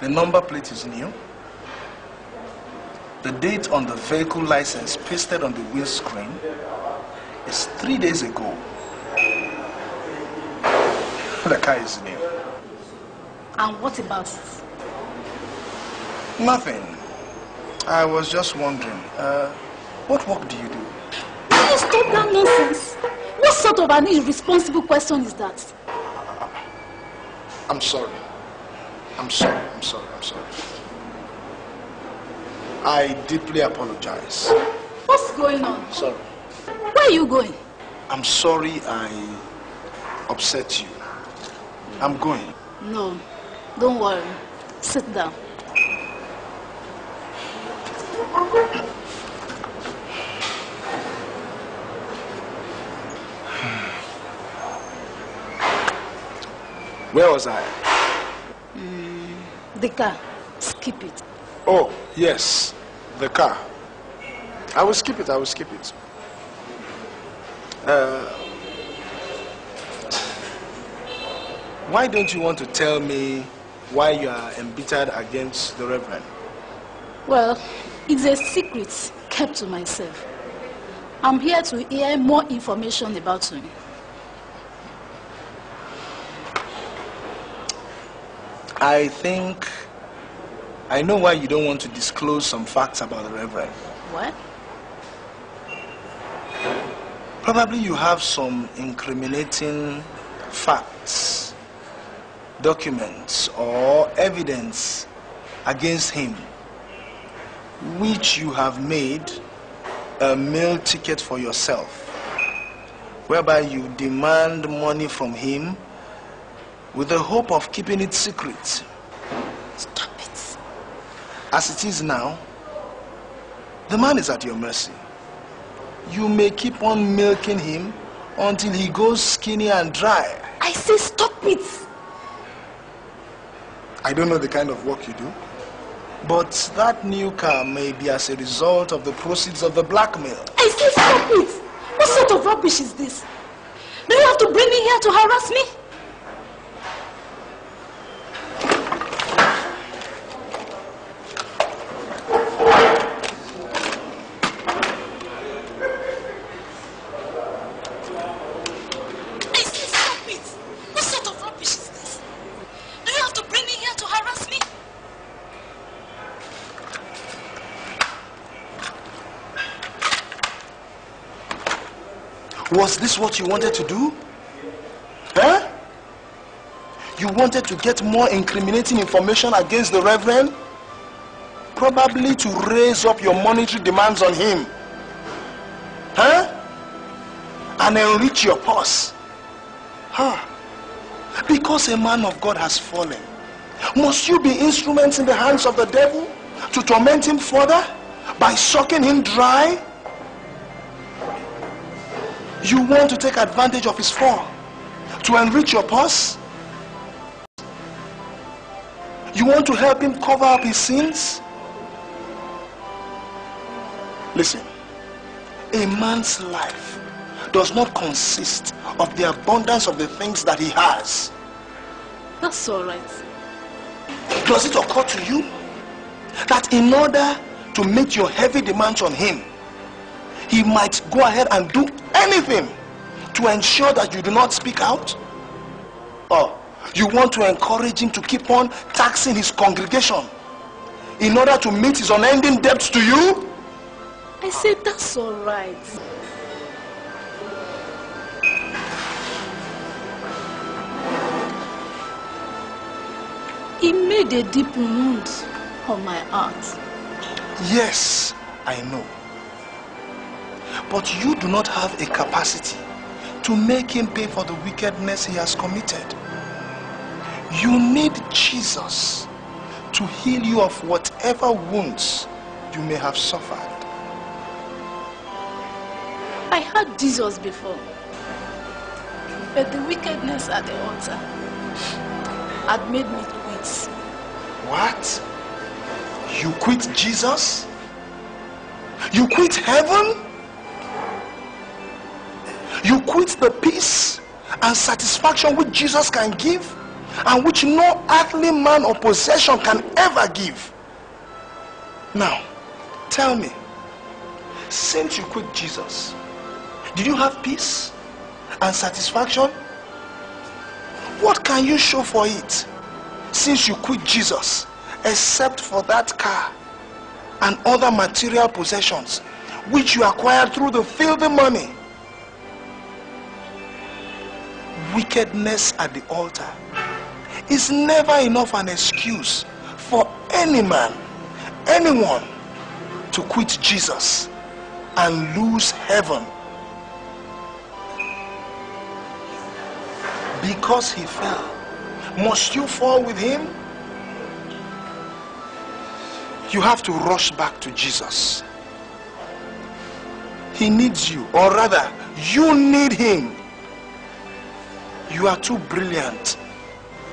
Speaker 5: The number plate is new. The date on the vehicle license pasted on the windscreen is three days ago. The car is new.
Speaker 7: And what about it?
Speaker 5: Nothing. I was just wondering, uh, what work do you do?
Speaker 7: You stop that nonsense? What sort of an irresponsible question is that?
Speaker 5: I'm sorry. I'm sorry, I'm sorry, I'm sorry. I deeply apologize.
Speaker 7: What's going on?
Speaker 5: Sorry.
Speaker 7: Where are you going?
Speaker 5: I'm sorry I upset you. I'm going.
Speaker 7: No, don't worry. Sit down.
Speaker 5: Where was I?
Speaker 7: Mm, the car. Skip it.
Speaker 5: Oh, yes, the car. I will skip it, I will skip it. Uh, why don't you want to tell me why you are embittered against the Reverend?
Speaker 7: Well, it's a secret kept to myself. I'm here to hear more information about him.
Speaker 5: I think I know why you don't want to disclose some facts about the Reverend.
Speaker 7: What?
Speaker 5: Probably you have some incriminating facts, documents, or evidence against him, which you have made a meal ticket for yourself, whereby you demand money from him with the hope of keeping it secret.
Speaker 7: Stop it.
Speaker 5: As it is now, the man is at your mercy. You may keep on milking him until he goes skinny and dry.
Speaker 7: I say stop it.
Speaker 5: I don't know the kind of work you do, but that new car may be as a result of the proceeds of the blackmail.
Speaker 7: I say stop it. What sort of rubbish is this? Do you have to bring me here to harass me? I say stop it. What sort of rubbish is this? Do you have to bring me here to harass me?
Speaker 5: This what you wanted to do? Huh? You wanted to get more incriminating information against the Reverend? Probably to raise up your monetary demands on him. Huh? And enrich your purse. Huh? Because a man of God has fallen, must you be instruments in the hands of the devil to torment him further by sucking him dry? You want to take advantage of his fall to enrich your purse? You want to help him cover up his sins? Listen, a man's life does not consist of the abundance of the things that he has.
Speaker 7: That's all right.
Speaker 5: Does it occur to you that in order to meet your heavy demands on him, he might go ahead and do anything to ensure that you do not speak out? Or you want to encourage him to keep on taxing his congregation in order to meet his unending debts to you?
Speaker 7: I said that's all right. He made a deep wound on my heart.
Speaker 5: Yes, I know. But you do not have a capacity to make him pay for the wickedness he has committed. You need Jesus to heal you of whatever wounds you may have suffered.
Speaker 7: I had Jesus before. But the wickedness at the altar had made me quit.
Speaker 5: What? You quit Jesus? You quit heaven? You quit the peace and satisfaction which Jesus can give and which no earthly man or possession can ever give. Now, tell me, since you quit Jesus, did you have peace and satisfaction? What can you show for it since you quit Jesus except for that car and other material possessions which you acquired through the filthy money? Wickedness at the altar is never enough an excuse for any man, anyone to quit Jesus and lose heaven because he fell. Must you fall with him? You have to rush back to Jesus. He needs you, or rather, you need him. You are too brilliant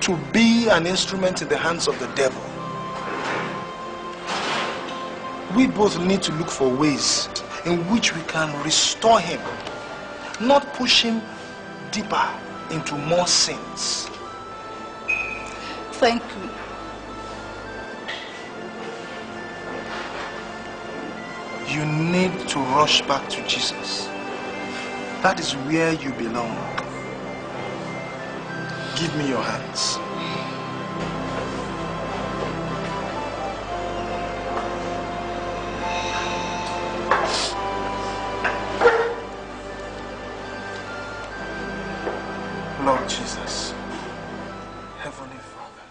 Speaker 5: to be an instrument in the hands of the devil. We both need to look for ways in which we can restore him, not push him deeper into more sins.
Speaker 7: Thank you.
Speaker 5: You need to rush back to Jesus. That is where you belong. Give me your hands. Lord Jesus, Heavenly Father.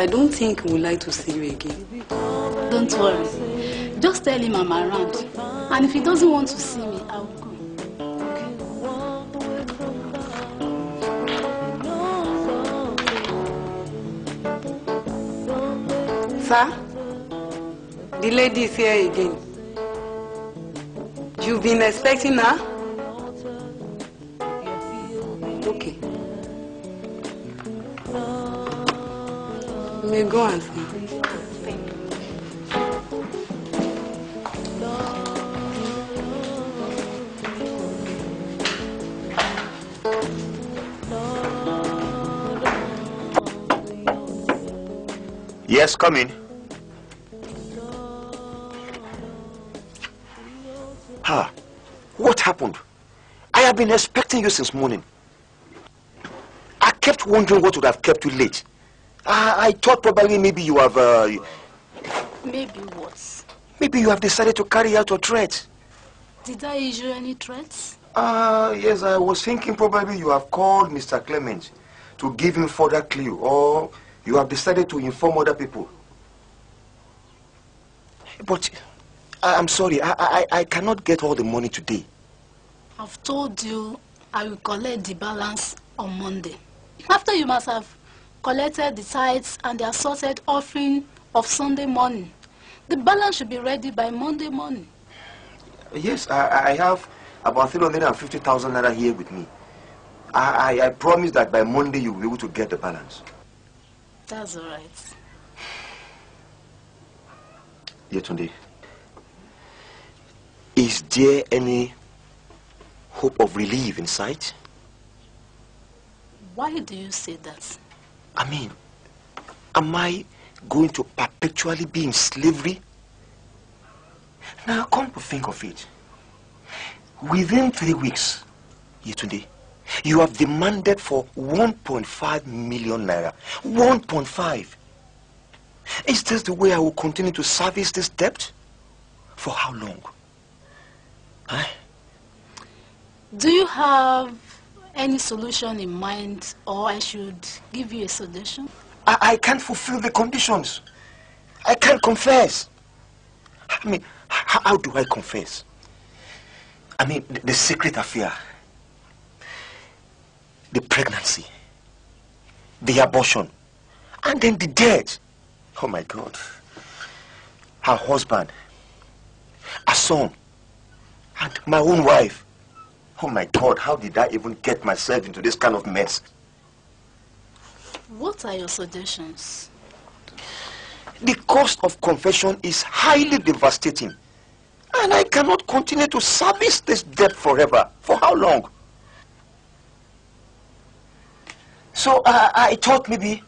Speaker 6: I don't think he would like to see you again.
Speaker 7: Don't worry. Just tell him I'm around. And if he doesn't want to see me, I will go.
Speaker 6: Sir, the lady is here again. You've been expecting her? Go.
Speaker 4: Yes, come in. Ha! What happened? I have been expecting you since morning. I kept wondering what would have kept you late. I, I thought probably maybe you have, uh,
Speaker 7: Maybe what?
Speaker 4: maybe you have decided to carry out your threat.
Speaker 7: Did I issue any threats?
Speaker 4: Uh, yes, I was thinking probably you have called Mr. Clement to give him further clue, or you have decided to inform other people. But I, I'm sorry, I, I, I cannot get all the money today.
Speaker 7: I've told you I will collect the balance on Monday. After you must have collected the tithes and the assorted offering of Sunday morning. The balance should be ready by Monday morning.
Speaker 4: Yes, I, I have about 350,000 naira here with me. I, I, I promise that by Monday you will be able to get the balance.
Speaker 7: That's all right.
Speaker 4: Yetunde, is there any hope of relief in sight?
Speaker 7: Why do you say that?
Speaker 4: I mean, am I going to perpetually be in slavery? Now, come to think of it. Within three weeks, Yetunde, you have demanded for 1.5 million naira. 1.5. Is this the way I will continue to service this debt? For how long? Huh?
Speaker 7: Do you have any solution in mind or I should give you a suggestion?
Speaker 4: I, I can't fulfill the conditions. I can't confess. I mean, how, do I confess? I mean, the, the secret affair, the pregnancy, the abortion, and then the death. Oh my God. Her husband, a son, and my own wife. Oh my God, how did I even get myself into this kind of mess?
Speaker 7: What are your suggestions?
Speaker 4: The cost of confession is highly devastating. And I cannot continue to service this debt forever. For how long? So uh, I thought maybe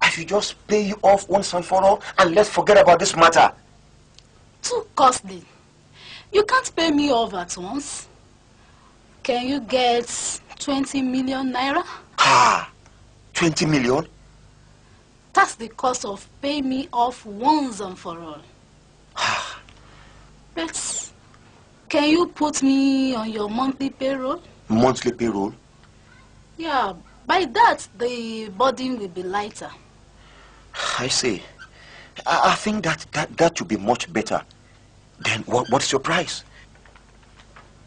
Speaker 4: I should just pay you off once and for all and let's forget about this matter.
Speaker 7: Too costly. You can't pay me off at once. Can you get 20 million naira?
Speaker 4: Ah, 20 million?
Speaker 7: That's the cost of paying me off once and for all. but can you put me on your monthly payroll?
Speaker 4: Monthly payroll?
Speaker 7: Yeah, by that the burden will be lighter.
Speaker 4: I see. I, I think that, that that would be much better. Then what, what's your price?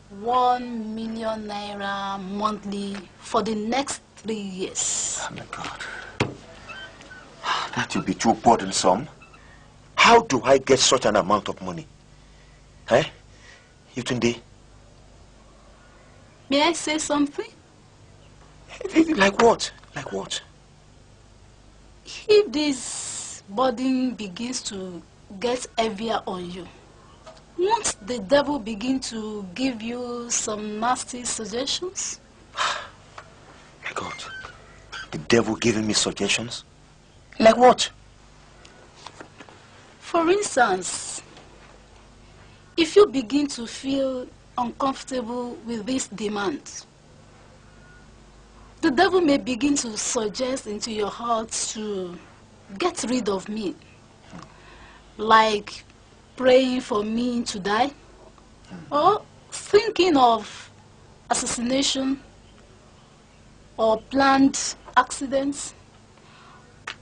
Speaker 7: One million naira monthly for the next three years.
Speaker 4: Oh my God. That will be too burdensome. How do I get such an amount of money? Eh? Yetunde?
Speaker 7: May I say something?
Speaker 4: Like what? Like what?
Speaker 7: If this burden begins to get heavier on you, won't the devil begin to give you some nasty suggestions?
Speaker 4: My God. The devil giving me suggestions? Like what?
Speaker 7: For instance, if you begin to feel uncomfortable with this demand, the devil may begin to suggest into your heart to get rid of me, like praying for me to die, or thinking of assassination or planned accidents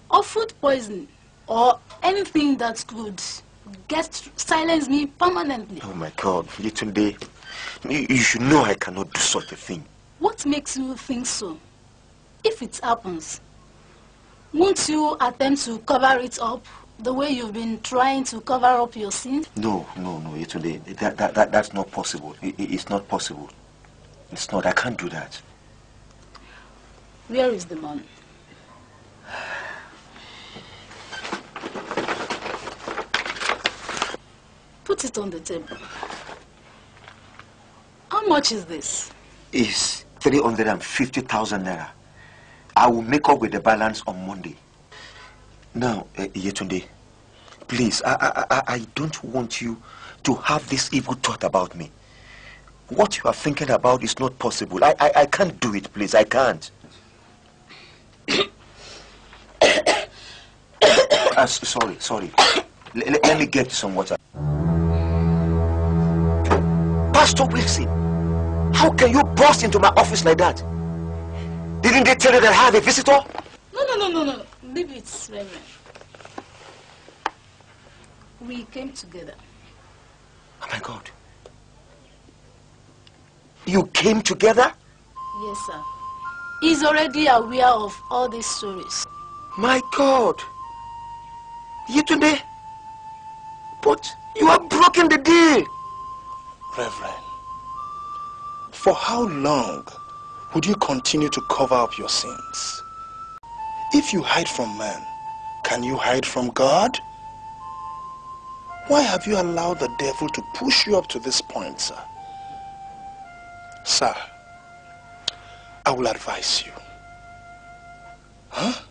Speaker 7: or food poisoning or anything that could get silence me permanently.
Speaker 4: Oh my God, Yetunde, you, you should know I cannot do such a thing.
Speaker 7: What makes you think so? If it happens, won't you attempt to cover it up the way you've been trying to cover up your sin?
Speaker 4: No, no, no, Yetunde, that, that, that, that's not possible. It, it- it's not possible. It's not, I can't do that.
Speaker 7: Where is the money? Put it on the table. How much is this?
Speaker 4: It's 350,000 naira. I will make up with the balance on Monday. Now, uh, Yetunde, please, I, I, I, I don't want you to have this evil thought about me. What you are thinking about is not possible. I, I, I can't do it, please. I can't. uh, sorry, sorry. L- let me get some water. Pastor Wilson, how can you burst into my office like that? Didn't they tell you that I have a visitor?
Speaker 7: No, no, no, no, no. Leave it, Reverend. We came together.
Speaker 4: Oh my God. You came together?
Speaker 7: Yes, sir. He's already aware of all these stories.
Speaker 4: My God. Yetunde. But you have broken the deal.
Speaker 5: Reverend, for how long would you continue to cover up your sins? If you hide from man, can you hide from God? Why have you allowed the devil to push you up to this point, sir? Sir, I will advise you. Huh?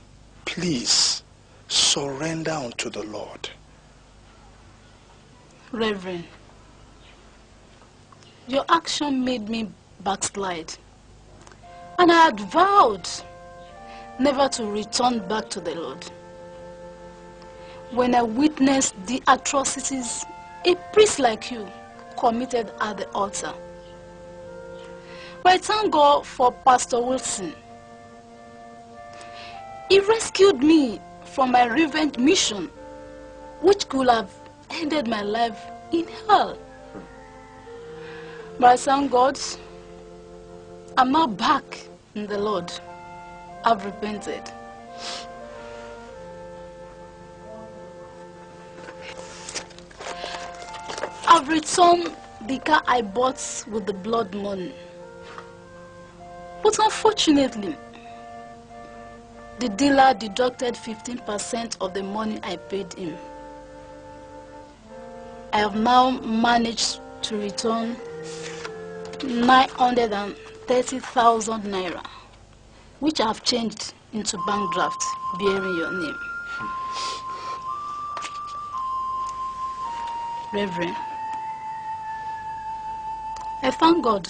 Speaker 5: Please surrender unto the Lord.
Speaker 7: Reverend, your action made me backslide. And I had vowed never to return back to the Lord. When I witnessed the atrocities a priest like you committed at the altar. But I thank God for Pastor Wilson. He rescued me from my revenge mission, which could have ended my life in hell. But I thank God, I'm now back in the Lord. I've repented. I've returned the car I bought with the blood money. But unfortunately, the dealer deducted 15% of the money I paid him. I have now managed to return 930,000 naira, which I have changed into bank draft bearing your name. Reverend, I thank God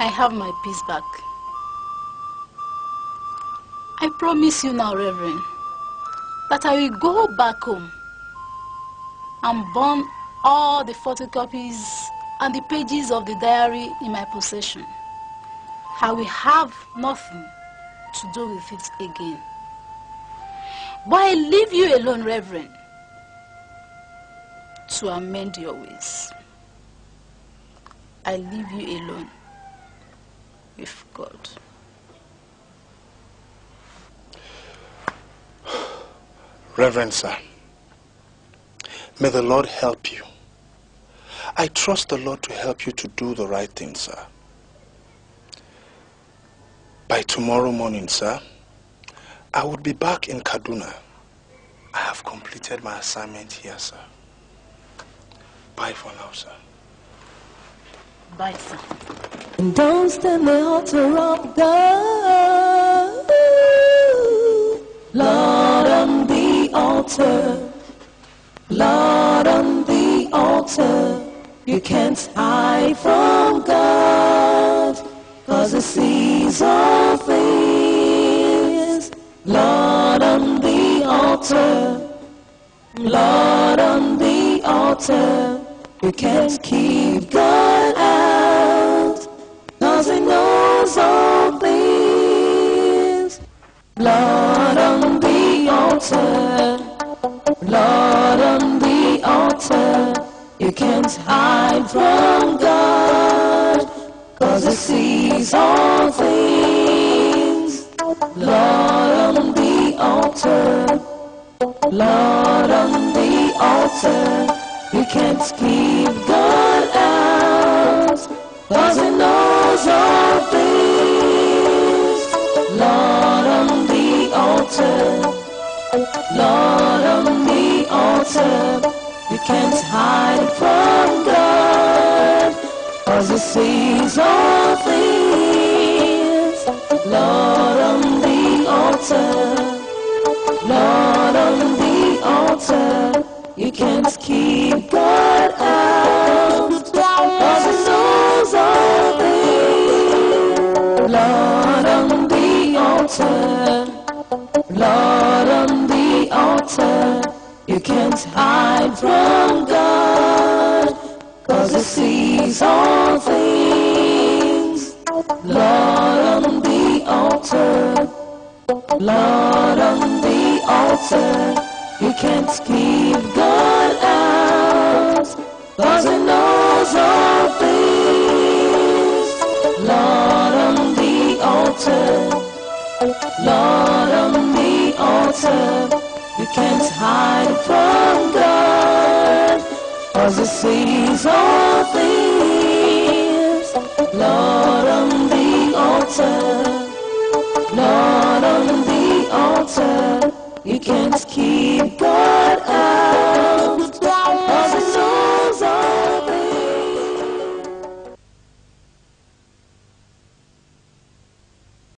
Speaker 7: I have my peace back. I promise you now, Reverend, that I will go back home and burn all the photocopies and the pages of the diary in my possession. I will have nothing to do with it again. But I leave you alone, Reverend, to amend your ways. I leave you alone with God.
Speaker 5: Reverend sir, may the Lord help you. I trust the Lord to help you to do the right thing, sir. By tomorrow morning, sir, I would be back in Kaduna. I have completed my assignment here, sir. Bye for now, sir.
Speaker 7: Bye, sir.
Speaker 8: And don't stand the altar of God. Lord on the altar. Lord on the altar. You can't hide from God. Cause he sees all things. Lord on the altar. Lord on the altar. You can't keep God out. Cause he knows all things. Blood on the altar. Blood on the altar. You can't hide from God. Cause he sees all things. Lord on the altar. Lord on the altar. You can't keep God out. Cause he knows all things. Lord on the altar. Lord on the altar. You can't hide from God. Cause he sees all things. Lord on the altar. Lord on the altar. You can't keep God out. Cause he knows all things. Lord on the altar. Lord on the altar. You can't hide from God. Cause he sees all things. Lord on the altar. Lord on the altar. You can't keep God out. Cause he knows all things. Lord on the altar. Lord on the altar. You can't hide from God. Cause it sees all things. Lord on the altar. Lord on the altar. You can't keep going.